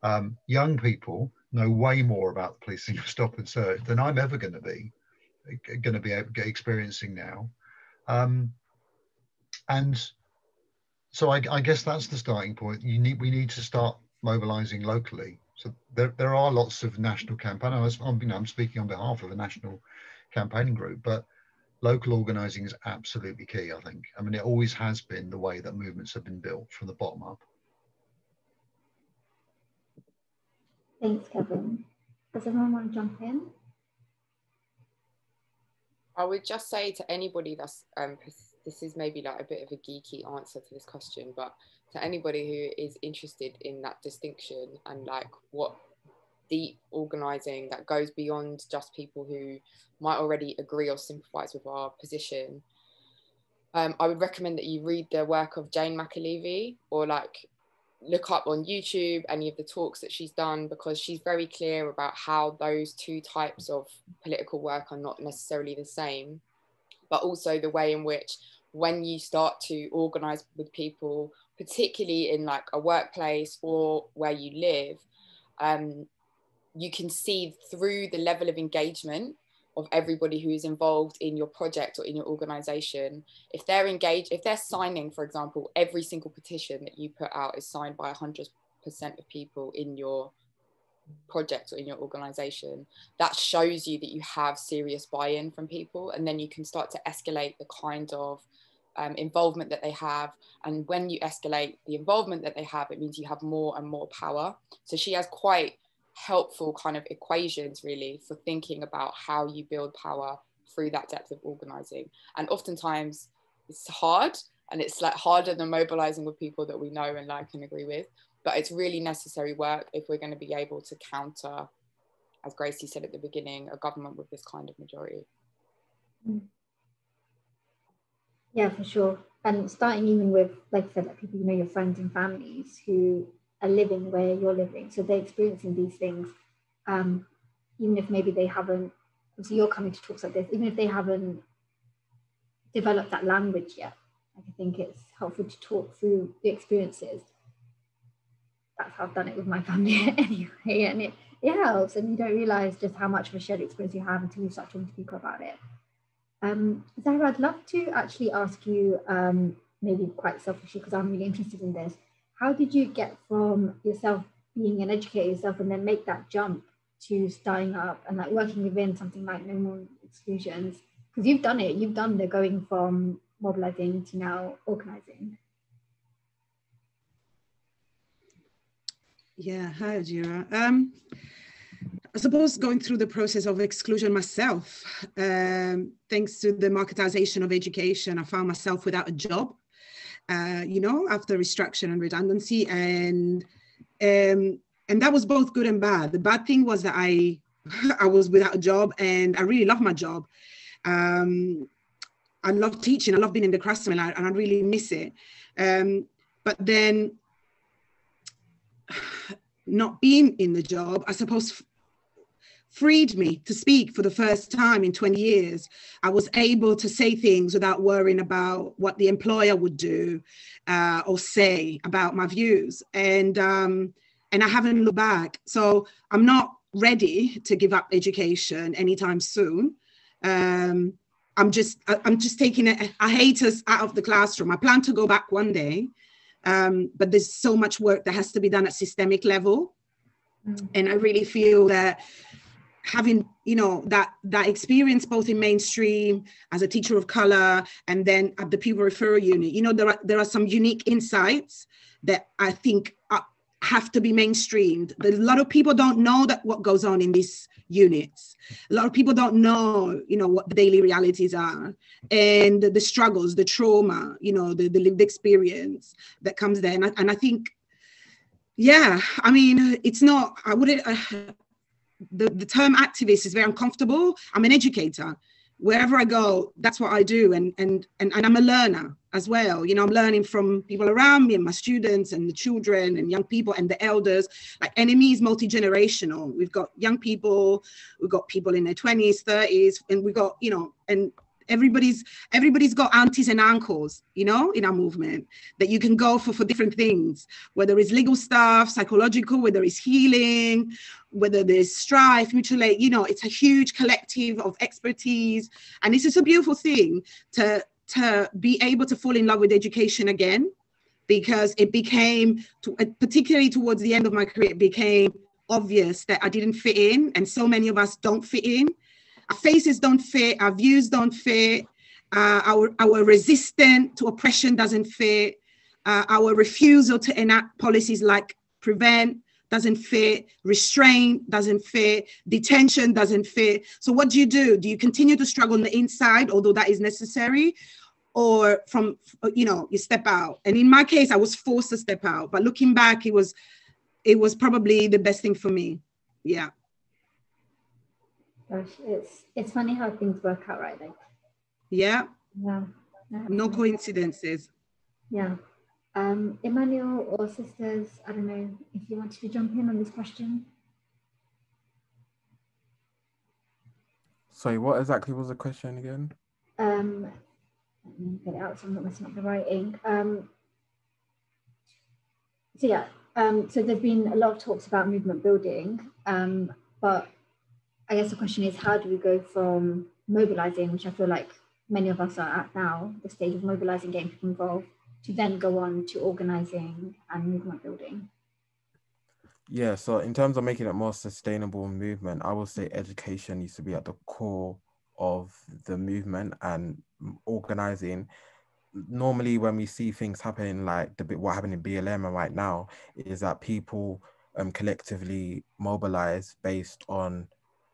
Um, young people know way more about the policing of stop and search than I'm ever going to be going to be experiencing now. Um, and so I, I, guess that's the starting point. You need we need to start mobilizing locally. So there, there are lots of national campaigns. I'm, you know, I'm speaking on behalf of a national campaigning group, but local organizing is absolutely key, I think. I mean, it always has been the way that movements have been built from the bottom up. Thanks, Kevin. Does everyone want to jump in? I would just say to anybody that's, um, this is maybe like a bit of a geeky answer to this question, but to anybody who is interested in that distinction and like what deep organizing that goes beyond just people who might already agree or sympathize with our position, um, I would recommend that you read the work of Jane McAlevey or like look up on YouTube any of the talks that she's done because she's very clear about how those two types of political work are not necessarily the same, but also the way in which when you start to organize with people, particularly in like a workplace or where you live, um, you can see through the level of engagement of everybody who is involved in your project or in your organization. If they're engaged if they're signing for example every single petition that you put out is signed by 100% of people in your project or in your organization that shows you that you have serious buy-in from people and then you can start to escalate the kind of um, involvement that they have. And when you escalate the involvement that they have it means you have more and more power. So she has quite helpful kind of equations really for thinking about how you build power through that depth of organizing. And oftentimes it's hard and it's like harder than mobilizing with people that we know and like and agree with. But it's really necessary work if we're going to be able to counter as gracie said at the beginning a government with this kind of majority. Mm. Yeah for sure and starting even with like i said like people you know your friends and families who are living where you're living. So they're experiencing these things, um, even if maybe they haven't, obviously you're coming to talks like this, even if they haven't developed that language yet. Like I think it's helpful to talk through the experiences. That's how I've done it with my family anyway. And it, it helps. And you don't realize just how much of a shared experience you have until you start talking to people about it. Um, Zahra, I'd love to actually ask you, um, maybe quite selfishly, because I'm really interested in this. How did you get from yourself being an educator yourself and then make that jump to starting up and like working within something like no more exclusions? Because you've done it. You've done the going from mobilizing to now organizing. Yeah. Hi Hajera. um I suppose going through the process of exclusion myself, um, thanks to the marketization of education, I found myself without a job uh, you know, after restructuring and redundancy. And um, and that was both good and bad. The bad thing was that I I was without a job and I really love my job. Um, I love teaching. I love being in the classroom and I, and I really miss it. Um, but then not being in the job, I suppose freed me to speak for the first time in 20 years. I was able to say things without worrying about what the employer would do uh, or say about my views. And, um, and I haven't looked back. So I'm not ready to give up education anytime soon. Um, I'm just I, I'm just taking a, a hiatus out of the classroom. I plan to go back one day, um, but there's so much work that has to be done at systemic level, mm. and I really feel that having you know that that experience both in mainstream as a teacher of color and then at the pupil referral unit. You know there are there are some unique insights that i think are, have to be mainstreamed. A lot of people don't know that what goes on in these units. A lot of people don't know you know what the daily realities are and the, the struggles the trauma you know the, the lived experience that comes there. And I, and I think yeah i mean it's not i wouldn't uh, the, the term activist is very uncomfortable. I'm an educator. Wherever I go, that's what I do. And, and, and, and I'm a learner as well. You know, I'm learning from people around me and my students and the children and young people and the elders. Like NME is multi-generational. We've got young people, we've got people in their 20s, 30s, and we've got, you know, and everybody's everybody's got aunties and uncles you know in our movement that you can go for for different things whether it's legal stuff psychological whether it's healing whether there's strife mutual aid you know it's a huge collective of expertise. And it's just a beautiful thing to to be able to fall in love with education again because it became to, uh, particularly towards the end of my career it became obvious that i didn't fit in and so many of us don't fit in our faces don't fit, our views don't fit, uh, our, our resistance to oppression doesn't fit, uh, our refusal to enact policies like prevent doesn't fit, restraint doesn't fit, detention doesn't fit. So what do you do? Do you continue to struggle on the inside, although that is necessary? Or from, you know, you step out. And in my case, I was forced to step out. But looking back, it was, it was probably the best thing for me. Yeah. Gosh, it's it's funny how things work out, right? Like, yeah. Yeah. No coincidences. Yeah. Um, Emmanuel or sisters, I don't know if you wanted to jump in on this question. Sorry, what exactly was the question again? Um, let me get it out so I'm not messing up the writing. Um, so yeah, um, so there's been a lot of talks about movement building, um, but I guess the question is how do we go from mobilizing, which I feel like many of us are at now, the stage of mobilizing, getting people involved, to then go on to organizing and movement building? Yeah, so in terms of making it more sustainable movement, I would say education needs to be at the core of the movement and organizing. Normally, when we see things happening like the what happened in BLM right now, is that people um, collectively mobilize based on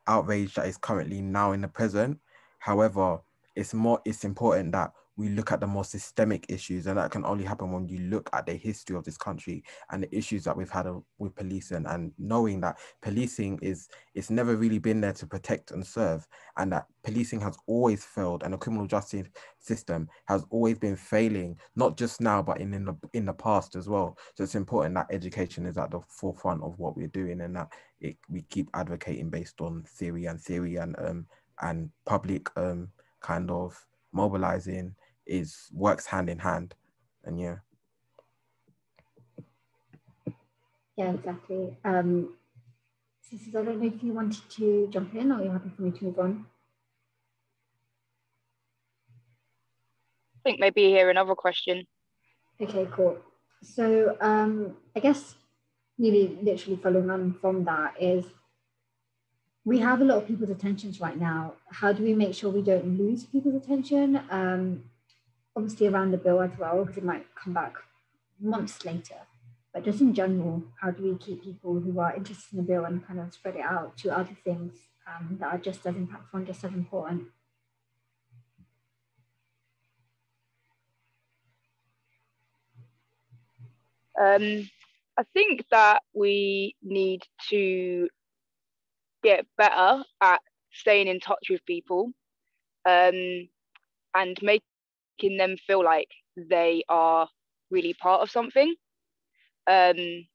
outrage that is currently now in the present. However, it's more it's important that we look at the more systemic issues and that can only happen when you look at the history of this country and the issues that we've had with policing and knowing that policing is it's never really been there to protect and serve and that policing has always failed and the criminal justice system has always been failing not just now but in, in the in the past as well. So it's important that education is at the forefront of what we're doing and that it, we keep advocating based on theory and theory and um and public um kind of mobilizing is works hand in hand. And yeah. Yeah exactly. Um sisters i don't know if you wanted to jump in or you're happy for me to move on? I think maybe here another question. Okay cool. So um i guess really literally following on from that is we have a lot of people's attentions right now. How do we make sure we don't lose people's attention? Um, obviously around the bill as well, because it might come back months later. But just in general, how do we keep people who are interested in the bill and kind of spread it out to other things um, that are just as impactful and just as important? Um, I think that we need to get better at staying in touch with people um, and making them feel like they are really part of something. Um,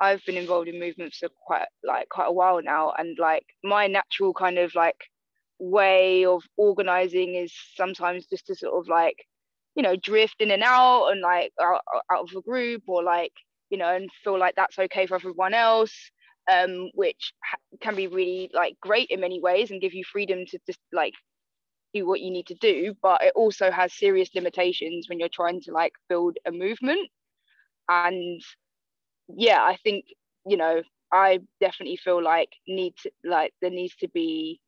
I've been involved in movements for quite like quite a while now, and like my natural kind of like way of organizing is sometimes just to sort of like you know drift in and out and like out, out of a group or like you know and feel like that's okay for everyone else um, which can be really like great in many ways and give you freedom to just like do what you need to do but it also has serious limitations when you're trying to like build a movement. And yeah i think you know i definitely feel like need to like there needs to be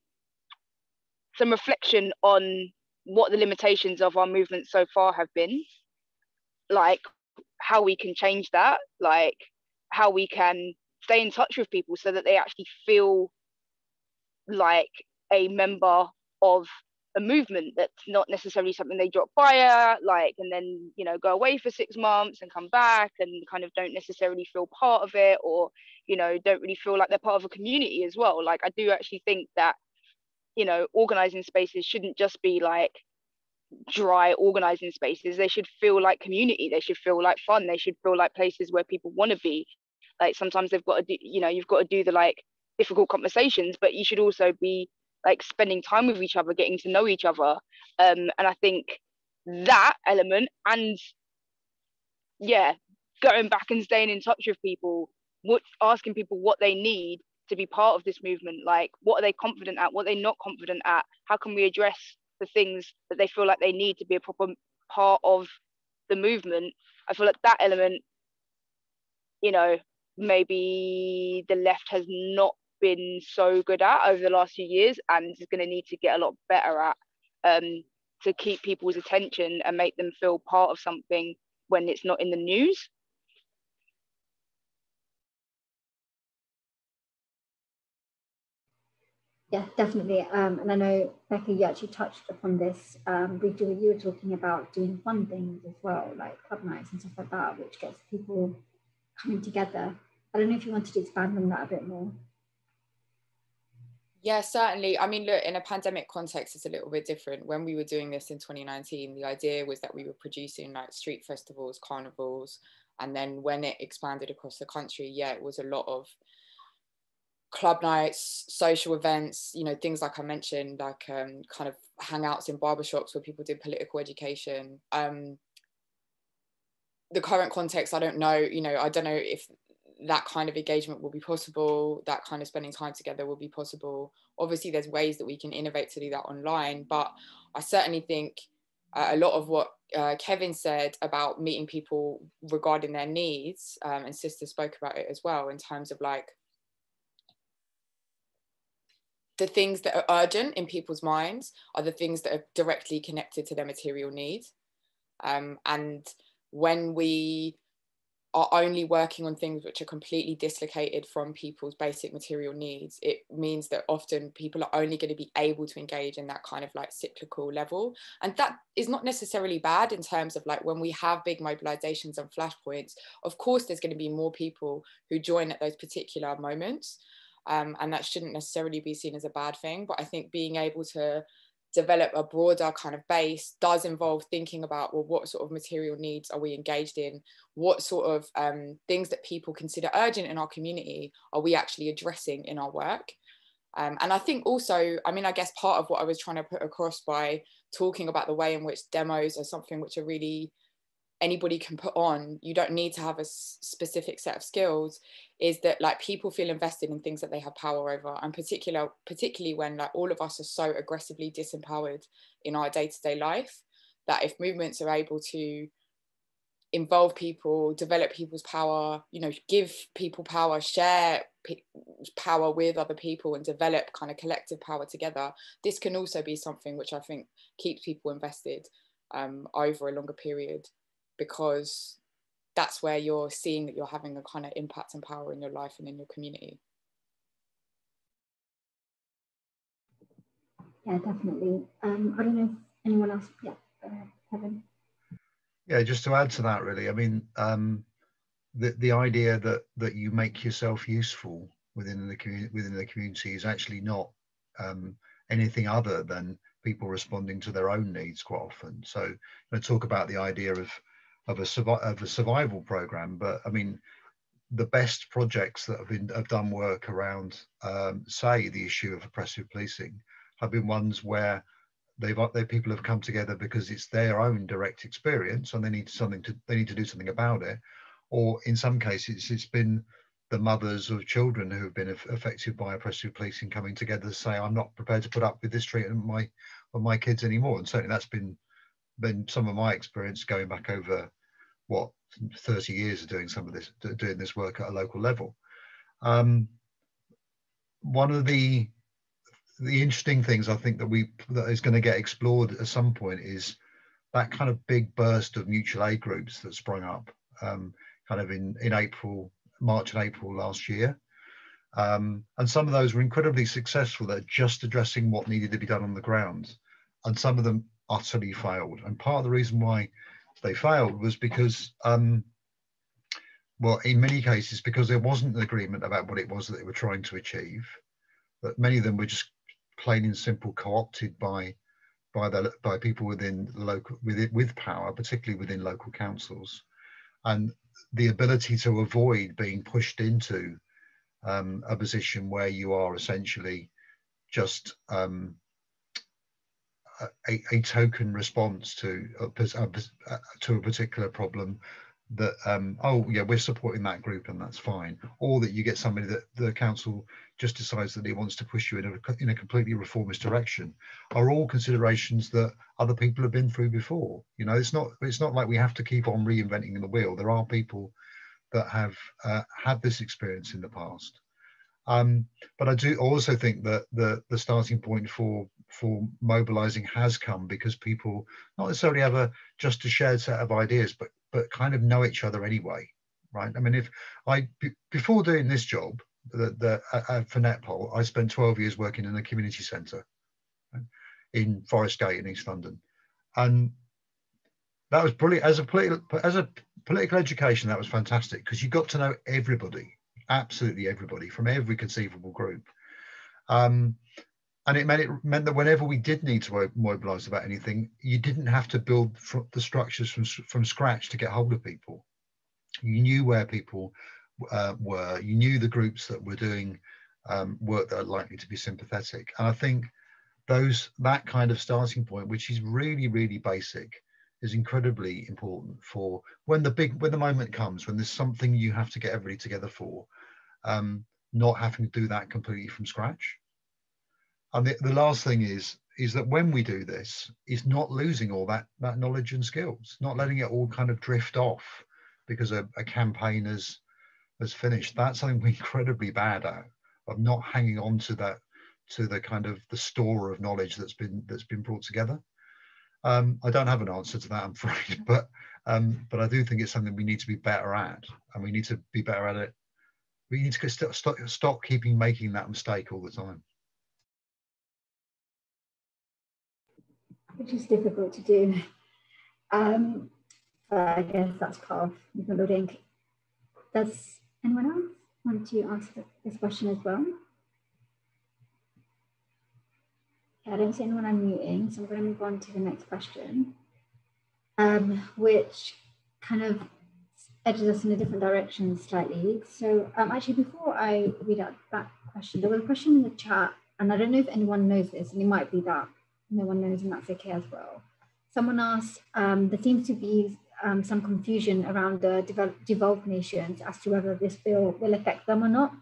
some reflection on what the limitations of our movement so far have been. Like how we can change that like how we can stay in touch with people so that they actually feel like a member of a movement that's not necessarily something they drop by like and then you know go away for six months and come back and kind of don't necessarily feel part of it or you know don't really feel like they're part of a community as well. Like i do actually think that you know organizing spaces shouldn't just be like dry organizing spaces. They should feel like community. They should feel like fun. They should feel like places where people want to be. Like sometimes they've got to do you know you've got to do the like difficult conversations but you should also be like spending time with each other getting to know each other. Um and i think that element and yeah going back and staying in touch with people what asking people what they need to be part of this movement like what are they confident at what are they not confident at? How can we address the things that they feel like they need to be a proper part of the movement? I feel like that element you know maybe the left has not been so good at over the last few years and is going to need to get a lot better at um, to keep people's attention and make them feel part of something when it's not in the news. Yeah, definitely. Um, and I know, Becka, you actually touched upon this. Um, briefly, you were talking about doing fun things as well, like club nights and stuff like that, which gets people coming together. I don't know if you wanted to expand on that a bit more. Yeah, certainly. I mean, look, in a pandemic context, it's a little bit different. When we were doing this in 2019, the idea was that we were producing like street festivals, carnivals, and then when it expanded across the country, yeah, it was a lot of club nights, social events, you know, things like I mentioned, like um, kind of hangouts in barbershops where people did political education. Um, the current context, I don't know, you know, I don't know if that kind of engagement will be possible that kind of spending time together will be possible. Obviously there's ways that we can innovate to do that online but i certainly think uh, a lot of what uh, kevin said about meeting people regarding their needs um, and sister spoke about it as well in terms of like the things that are urgent in people's minds are the things that are directly connected to their material needs. Um, and when we are only working on things which are completely dislocated from people's basic material needs, it means that often people are only going to be able to engage in that kind of like cyclical level. And that is not necessarily bad in terms of like when we have big mobilizations and flashpoints, of course, there's going to be more people who join at those particular moments. Um, and that shouldn't necessarily be seen as a bad thing. But I think being able to develop a broader kind of base does involve thinking about well what sort of material needs are we engaged in? What sort of um, things that people consider urgent in our community are we actually addressing in our work? Um, and i think also i mean i guess part of what i was trying to put across by talking about the way in which demos are something which are really anybody can put on you don't need to have a specific set of skills is that like people feel invested in things that they have power over and particular particularly when like all of us are so aggressively disempowered in our day-to-day life that if movements are able to involve people develop people's power you know give people power share p- power with other people and develop kind of collective power together this can also be something which i think keeps people invested um, over a longer period because that's where you're seeing that you're having a kind of impact and power in your life and in your community. Yeah, definitely. Um, I don't know if anyone else. Yeah, uh, Kevin. Yeah, just to add to that, really. I mean, um, the the idea that that you make yourself useful within the community within the community is actually not um, anything other than people responding to their own needs quite often. So, I talk about the idea of of a, survi- of a survival program. But I mean, the best projects that have been have done work around, um, say, the issue of oppressive policing, have been ones where they've they people have come together because it's their own direct experience and they need something to they need to do something about it, or in some cases it's been the mothers of children who have been affected by oppressive policing coming together to say i'm not prepared to put up with this treatment my of my kids anymore. And certainly that's been been some of my experience going back over what 30 years of doing some of this doing this work at a local level. Um, one of the the interesting things I think that we that is going to get explored at some point is that kind of big burst of mutual aid groups that sprung up um, kind of in in April, March and April last year. Um, and some of those were incredibly successful they're just addressing what needed to be done on the ground. And some of them utterly failed. And part of the reason why they failed was because, um, well, in many cases, because there wasn't an agreement about what it was that they were trying to achieve. But many of them were just plain and simple co-opted by by the by people within local with with power, particularly within local councils, and the ability to avoid being pushed into um, a position where you are essentially just um, a, a, token response to a, to a particular problem that um, oh yeah we're supporting that group and that's fine. Or that you get somebody that the council just decides that he wants to push you in a, in a completely reformist direction are all considerations that other people have been through before. You know it's not it's not like we have to keep on reinventing the wheel. There are people that have uh, had this experience in the past. Um, but I do also think that the the starting point for for mobilizing has come because people not necessarily have a just a shared set of ideas, but but kind of know each other anyway, right? I mean, if I before doing this job, the, the uh, for Netpol, I spent 12 years working in a community centre right, in Forest Gate in East London, and that was brilliant as a political as a political education. That was fantastic because you got to know everybody, absolutely everybody from every conceivable group. Um, and it meant it meant that whenever we did need to mobilize about anything, you didn't have to build the structures from from scratch to get hold of people. You knew where people uh, were. You knew the groups that were doing um, work that are likely to be sympathetic. And I think those that kind of starting point, which is really really basic, is incredibly important for when the big when the moment comes when there's something you have to get everybody together for. Um, not having to do that completely from scratch and the, the last thing is is that when we do this, is not losing all that that knowledge and skills, not letting it all kind of drift off because a, a campaign has has finished. That's something we're incredibly bad at of not hanging on to that to the kind of the store of knowledge that's been that's been brought together. Um, I don't have an answer to that, I'm afraid, but um, but I do think it's something we need to be better at, and we need to be better at it. We need to stop, keeping making that mistake all the time. Which is difficult to do. Um, I guess that's part of building. Does anyone else want to answer this question as well? I don't see anyone unmuting, so I'm going to move on to the next question, um, which kind of edges us in a different direction slightly. So um, actually, before I read out that question, there was a question in the chat, and I don't know if anyone knows this, and it might be that no one knows, and that's okay as well. Someone asked, um, there seems to be um, some confusion around the developed, devolved nations as to whether this bill will affect them or not.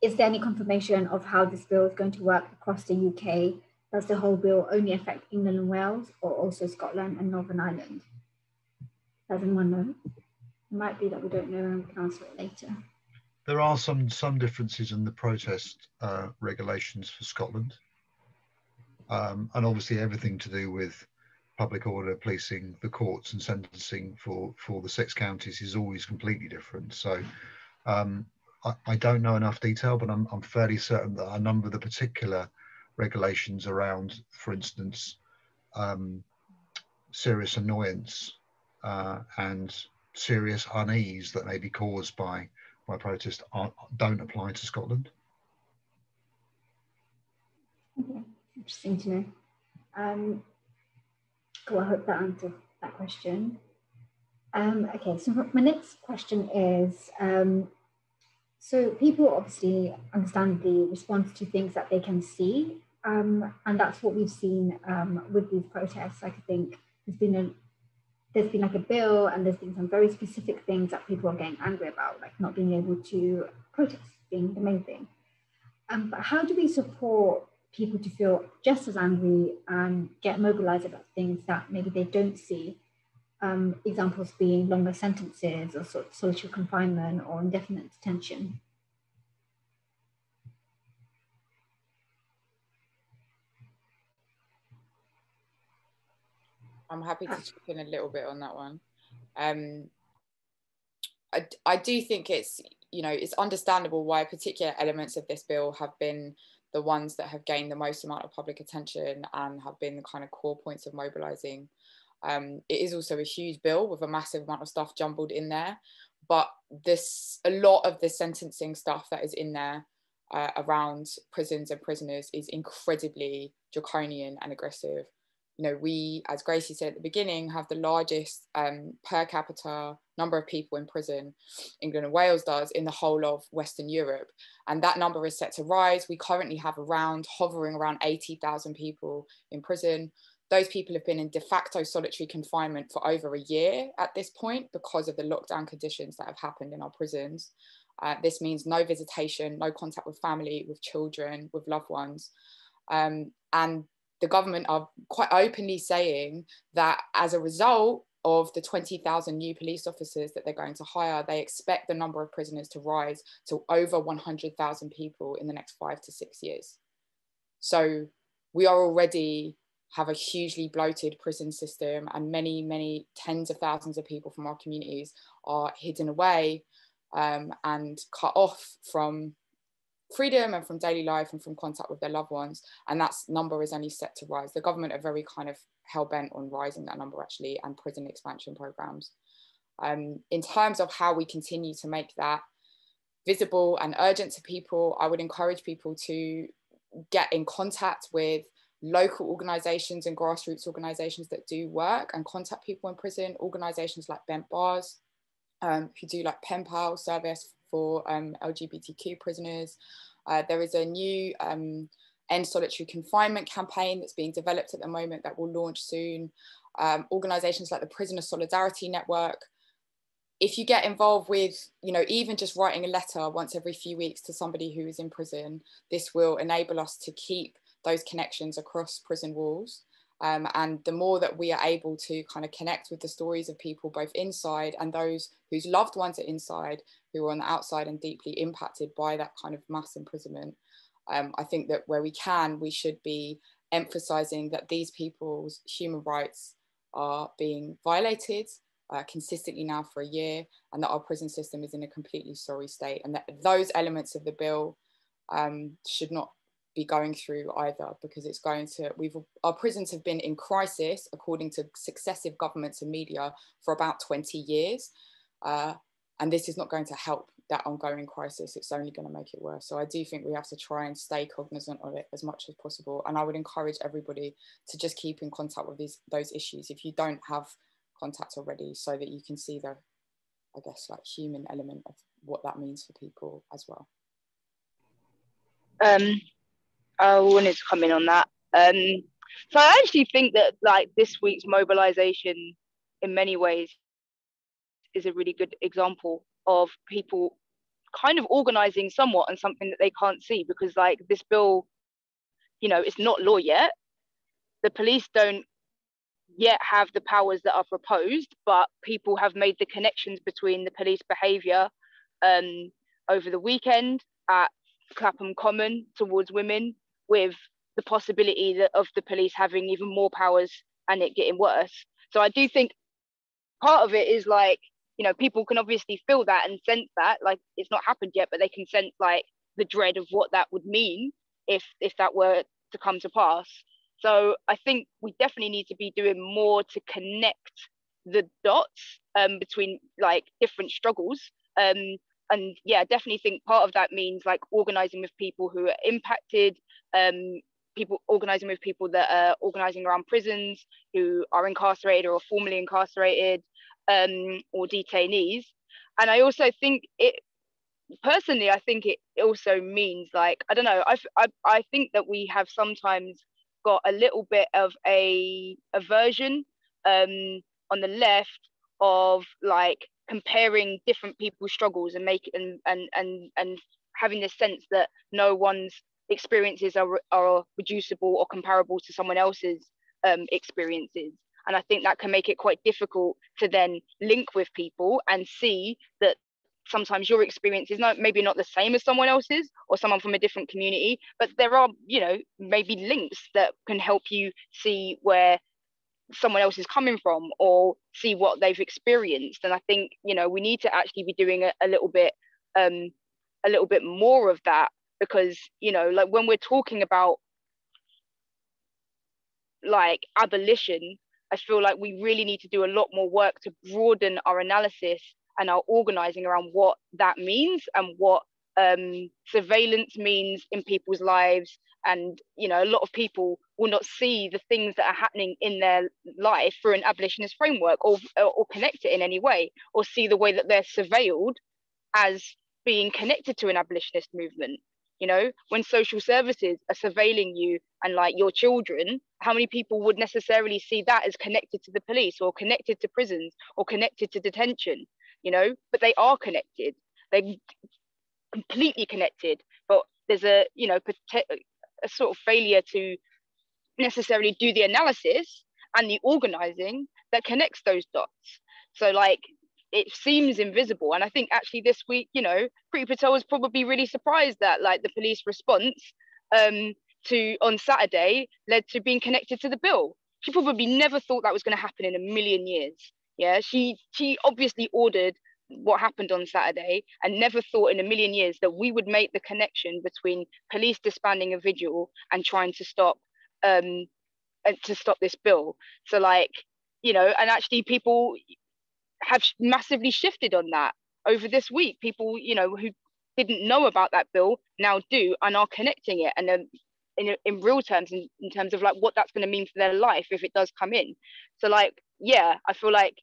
Is there any confirmation of how this bill is going to work across the UK? Does the whole bill only affect England and Wales or also Scotland and Northern Ireland? Does anyone know? It might be that we don't know and we can answer it later. There are some some differences in the protest uh, regulations for Scotland um, and obviously everything to do with public order, policing, the courts, and sentencing for for the six counties is always completely different. So um, I, I, don't know enough detail, but I'm, I'm fairly certain that a number of the particular regulations around, for instance, um, serious annoyance uh, and serious unease that may be caused by by protest don't apply to Scotland. Interesting to know. Um, cool, I hope that answered that question. Um, okay, so my next question is, um, so people obviously understand the response to things that they can see, um, and that's what we've seen um, with these protests. Like I think there's been a there's been like a bill, and there's been some very specific things that people are getting angry about, like not being able to protest being the main thing. Um, but how do we support people to feel just as angry and get mobilized about things that maybe they don't see. Um, examples being longer sentences or sort of solitary confinement or indefinite detention. I'm happy to chip in a little bit on that one. Um, I, I do think it's you know it's understandable why particular elements of this bill have been the ones that have gained the most amount of public attention and have been the kind of core points of mobilizing. Um, it is also a huge bill with a massive amount of stuff jumbled in there, but this a lot of the sentencing stuff that is in there uh, around prisons and prisoners is incredibly draconian and aggressive you know, we, as Gracie said at the beginning, have the largest um, per capita number of people in prison, England and Wales does, in the whole of Western Europe. And that number is set to rise. We currently have around, hovering around 80,000 people in prison. Those people have been in de facto solitary confinement for over a year at this point because of the lockdown conditions that have happened in our prisons. Uh, this means no visitation, no contact with family, with children, with loved ones. Um, and the government are quite openly saying that as a result of the 20,000 new police officers that they're going to hire, they expect the number of prisoners to rise to over 100,000 people in the next five to six years. So we are already have a hugely bloated prison system and many, many tens of thousands of people from our communities are hidden away um, and cut off from freedom and from daily life and from contact with their loved ones. And that number is only set to rise. The government are very kind of hell bent on rising that number actually and prison expansion programs. Um, in terms of how we continue to make that visible and urgent to people, I would encourage people to get in contact with local organizations and grassroots organizations that do work and contact people in prison, organizations like Bent Bars, um, who do like pen pal service for um, LGBTQ prisoners. Uh, there is a new um, end solitary confinement campaign that's being developed at the moment that will launch soon. Um, organizations like the Prisoner Solidarity Network. If you get involved with, you know, even just writing a letter once every few weeks to somebody who is in prison, this will enable us to keep those connections across prison walls. Um, and the more that we are able to kind of connect with the stories of people both inside and those whose loved ones are inside, who are on the outside and deeply impacted by that kind of mass imprisonment, um, I think that where we can, we should be emphasizing that these people's human rights are being violated uh, consistently now for a year and that our prison system is in a completely sorry state and that those elements of the bill um, should not be going through either because it's going to we've our prisons have been in crisis according to successive governments and media for about 20 years. Uh, and this is not going to help that ongoing crisis. It's only going to make it worse. So i do think we have to try and stay cognizant of it as much as possible. And i would encourage everybody to just keep in contact with these those issues. If you don't have contact already so that you can see the i guess like human element of what that means for people as well. Um I wanted to come in on that. Um, so I actually think that like this week's mobilization, in many ways, is a really good example of people kind of organizing somewhat on something that they can't see because like this bill, you know, it's not law yet. The police don't yet have the powers that are proposed, but people have made the connections between the police behavior um, over the weekend at Clapham Common towards women with the possibility that, of the police having even more powers and it getting worse. So I do think part of it is like, you know, people can obviously feel that and sense that, like it's not happened yet, but they can sense like the dread of what that would mean if if that were to come to pass. So I think we definitely need to be doing more to connect the dots um, between like different struggles. Um, and yeah, definitely think part of that means like organizing with people who are impacted, um, people organizing with people that are organizing around prisons who are incarcerated or formerly incarcerated um, or detainees. And I also think it, personally, I think it also means like, I don't know, I, I, I think that we have sometimes got a little bit of a aversion um, on the left of like comparing different people's struggles and make and and and and having this sense that no one's experiences are, are reducible or comparable to someone else's um, experiences. And I think that can make it quite difficult to then link with people and see that sometimes your experience is not maybe not the same as someone else's or someone from a different community but there are you know maybe links that can help you see where someone else is coming from or see what they've experienced and i think you know we need to actually be doing a, a little bit um a little bit more of that because you know like when we're talking about like abolition i feel like we really need to do a lot more work to broaden our analysis and our organizing around what that means and what um, surveillance means in people's lives. And you know a lot of people will not see the things that are happening in their life through an abolitionist framework or, or connect it in any way or see the way that they're surveilled as being connected to an abolitionist movement you know when social services are surveilling you and like your children how many people would necessarily see that as connected to the police or connected to prisons or connected to detention you know? But they are connected. They're completely connected. But there's a you know a sort of failure to necessarily do the analysis and the organizing that connects those dots. So like it seems invisible. And i think actually this week you know Priti Patel was probably really surprised that like the police response um to on saturday led to being connected to the bill. She probably never thought that was going to happen in a million years. Yeah, she she obviously ordered what happened on Saturday and never thought in a million years that we would make the connection between police disbanding a vigil and trying to stop um to stop this bill. So like, you know, and actually people have massively shifted on that over this week. People, you know, who didn't know about that bill now do and are connecting it and then in, in real terms in, in terms of like what that's going to mean for their life if it does come in so like yeah i feel like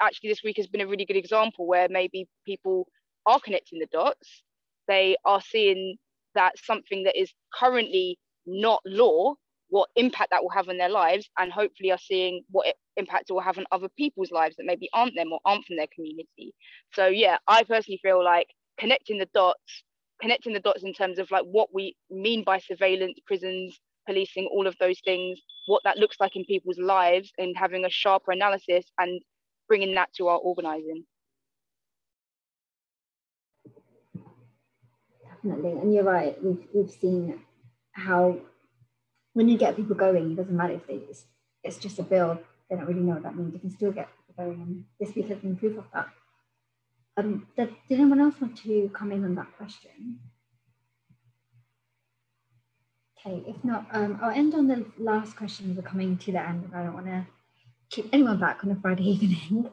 actually this week has been a really good example where maybe people are connecting the dots they are seeing that something that is currently not law what impact that will have on their lives and hopefully are seeing what impact it will have on other people's lives that maybe aren't them or aren't from their community so yeah i personally feel like connecting the dots connecting the dots in terms of like what we mean by surveillance prisons policing all of those things what that looks like in people's lives and having a sharper analysis and bringing that to our organising. Definitely, and you're right. We've we've seen how when you get people going, it doesn't matter if they, it's, it's just a bill. They don't really know what that means. You can still get people going, and this week has been proof of that. Um, did, did anyone else want to come in on that question? Okay, if not, um, I'll end on the last question. We're coming to the end, and I don't want to keep anyone back on a Friday evening.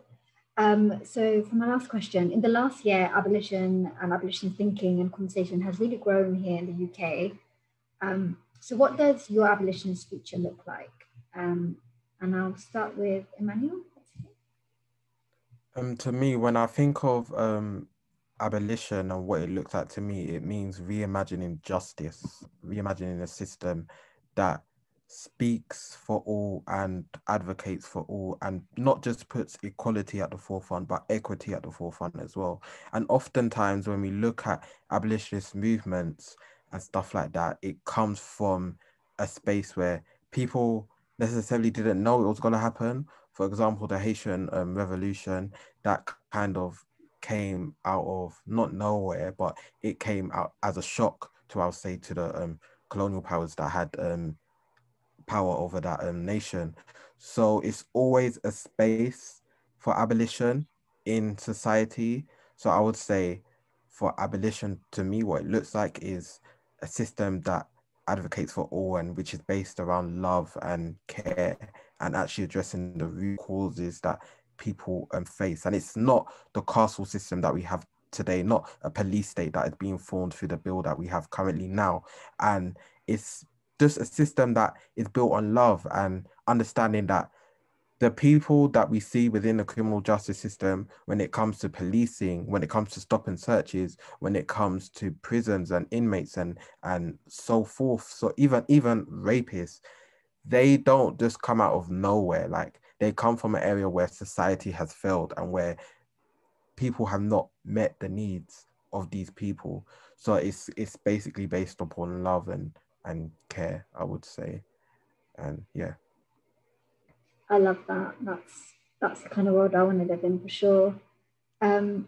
Um, so for my last question, in the last year, abolition and abolition thinking and conversation has really grown here in the UK. Um, so what does your abolitionist future look like? Um, and I'll start with Emmanuel. Um, to me, when I think of um, abolition and what it looks like to me, it means reimagining justice, reimagining a system that speaks for all and advocates for all and not just puts equality at the forefront but equity at the forefront as well and oftentimes when we look at abolitionist movements and stuff like that it comes from a space where people necessarily didn't know it was going to happen for example the haitian um, revolution that kind of came out of not nowhere but it came out as a shock to i'll say to the um, colonial powers that had um, power over that um, nation. So it's always a space for abolition in society. So I would say for abolition, to me, what it looks like is a system that advocates for all and which is based around love and care and actually addressing the root causes that people um, face. And it's not the carceral system that we have today, not a police state that is being formed through the bill that we have currently now. And it's just a system that is built on love and understanding that the people that we see within the criminal justice system when it comes to policing when it comes to stop and searches when it comes to prisons and inmates and and so forth so even even rapists they don't just come out of nowhere like they come from an area where society has failed and where people have not met the needs of these people. So it's it's basically based upon love and and care, I would say. And yeah. I love that. That's that's the kind of world I want to live in for sure. Um,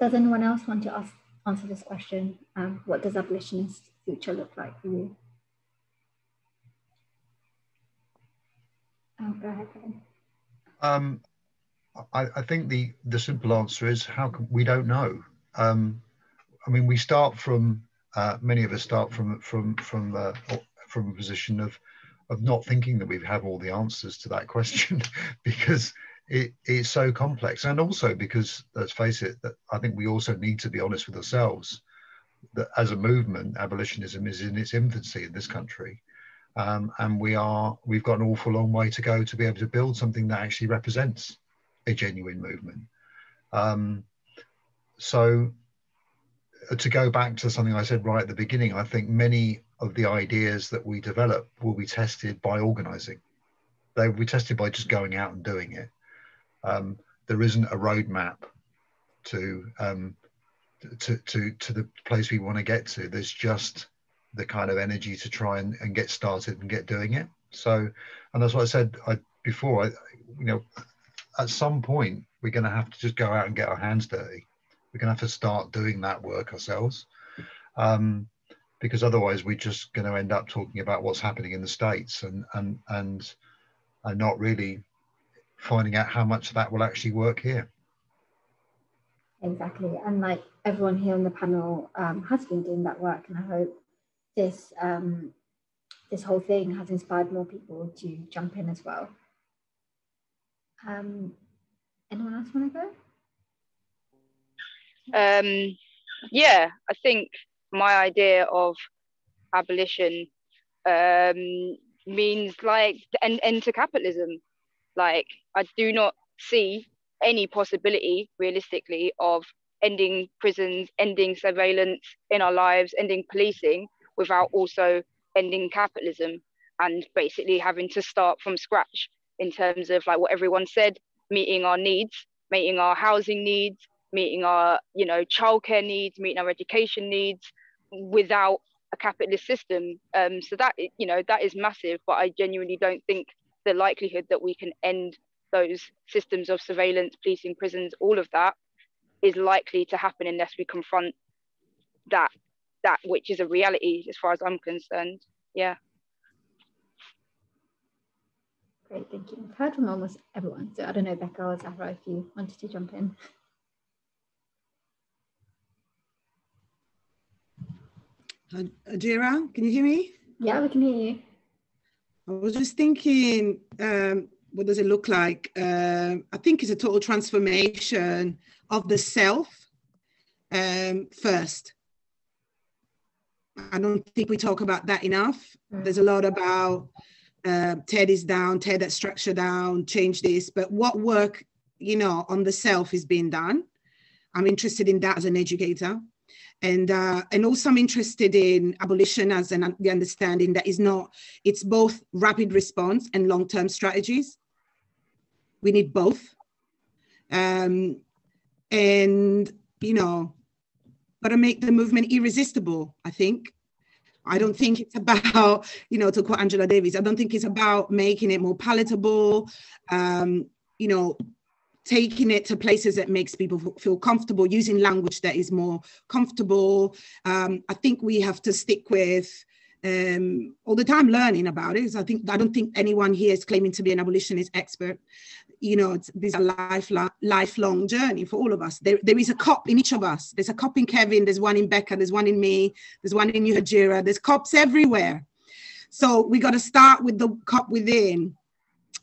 does anyone else want to ask, answer this question? Um, what does abolitionist future look like for you? Oh, go ahead. Um, I, I, think the the simple answer is how can we don't know. Um, I mean, we start from uh, many of us start from from from uh, from a position of of not thinking that we have all the answers to that question because it, it's so complex. And also because let's face it that i think we also need to be honest with ourselves that as a movement abolitionism is in its infancy in this country. Um, and we are we've got an awful long way to go to be able to build something that actually represents a genuine movement. Um, so uh, to go back to something i said right at the beginning i think many of the ideas that we develop will be tested by organizing they will be tested by just going out and doing it um, there isn't a roadmap to um, to to to the place we want to get to. There's just the kind of energy to try and, and get started and get doing it. So, and that's what I said I, before. I, you know, at some point we're going to have to just go out and get our hands dirty. We're going to have to start doing that work ourselves, um, because otherwise we're just going to end up talking about what's happening in the states and and and and not really finding out how much that will actually work here. Exactly. And like everyone here on the panel um, has been doing that work. And I hope this, um, this whole thing has inspired more people to jump in as well. Um, anyone else want to go? Um, yeah, I think my idea of abolition um, means like end, end to capitalism. Like, I do not see any possibility realistically of ending prisons, ending surveillance in our lives, ending policing without also ending capitalism and basically having to start from scratch in terms of like what everyone said, meeting our needs, meeting our housing needs, meeting our, you know, childcare needs, meeting our education needs without a capitalist system. Um, so that, you know, that is massive, but I genuinely don't think the likelihood that we can end those systems of surveillance, policing, prisons, all of that is likely to happen unless we confront that that which is a reality as far as I'm concerned. Yeah. Great, thank you. I've heard from almost everyone. So I don't know, Becka or Zahra, if you wanted to jump in. Hajera, can you hear me? Yeah, we can hear you. I was just thinking, um, what does it look like? Uh, I think it's a total transformation of the self um, first. I don't think we talk about that enough. Mm. There's a lot about uh, tear this down, tear that structure down, change this, but what work, you know, on the self is being done. I'm interested in that as an educator and uh, and also I'm interested in abolition as an the understanding that is not it's both rapid response and long term strategies. We need both, um, and you know, got to make the movement irresistible. I think. I don't think it's about, you know, to quote Angela Davis, I don't think it's about making it more palatable, um, you know, taking it to places that makes people feel comfortable using language that is more comfortable um, i think we have to stick with um, all the time learning about it. I think I don't think anyone here is claiming to be an abolitionist expert. You know, it's, this is a lifelong, lifelong journey for all of us. There, there is a cop in each of us. There's a cop in Kevin. There's one in Becka. There's one in me. There's one in you, Hajera. There's cops everywhere. So we got to start with the cop within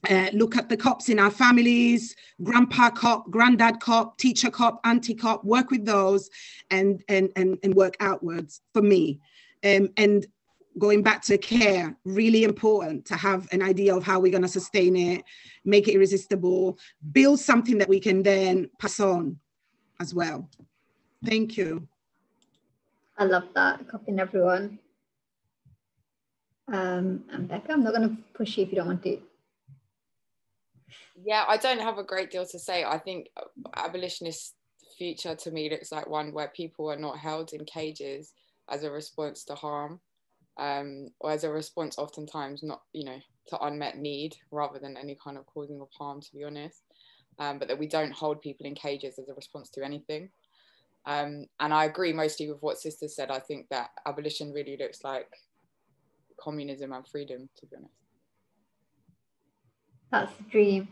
uh, look at the cops in our families, grandpa cop, granddad cop, teacher cop, auntie cop, work with those and, and, and, and work outwards for me. Um, and going back to care, really important to have an idea of how we're going to sustain it, make it irresistible, build something that we can then pass on as well. Thank you. I love that, copying everyone. Um, and Becka, I'm not going to push you if you don't want to. Yeah, I don't have a great deal to say. I think abolitionist future to me looks like one where people are not held in cages as a response to harm um, or as a response oftentimes not you know to unmet need rather than any kind of causing of harm to be honest um, but that we don't hold people in cages as a response to anything. Um, and i agree mostly with what sister said. I think that abolition really looks like communism and freedom to be honest. That's the dream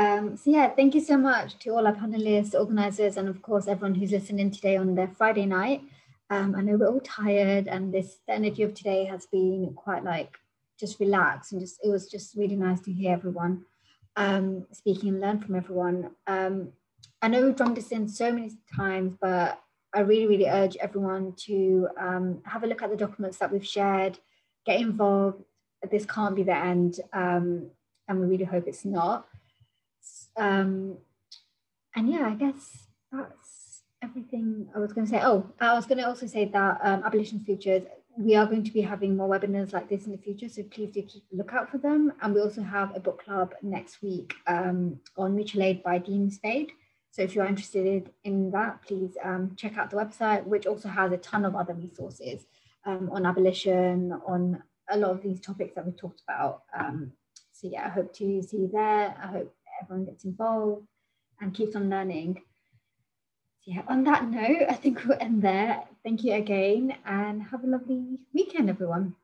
um, so yeah, thank you so much to all our panelists, organizers, and of course everyone who's listening today on their Friday night. Um, I know we're all tired, and this the energy of today has been quite like just relaxed and just it was just really nice to hear everyone um, speaking and learn from everyone. Um, I know we've drummed this in so many times, but I really, really urge everyone to um, have a look at the documents that we've shared, get involved. This can't be the end, um, and we really hope it's not. Um, and yeah, I guess that's everything I was going to say. Oh, I was going to also say that um, Abolition Futures, we are going to be having more webinars like this in the future, so please do keep a lookout for them. And we also have a book club next week um, on mutual aid by Dean Spade. So if you're interested in that, please um, check out the website, which also has a ton of other resources um, on abolition, on a lot of these topics that we talked about. Um, so yeah, I hope to see you there. I hope everyone gets involved and keeps on learning. So yeah, on that note, I think we'll end there. Thank you again and have a lovely weekend, everyone.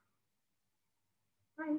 Bye.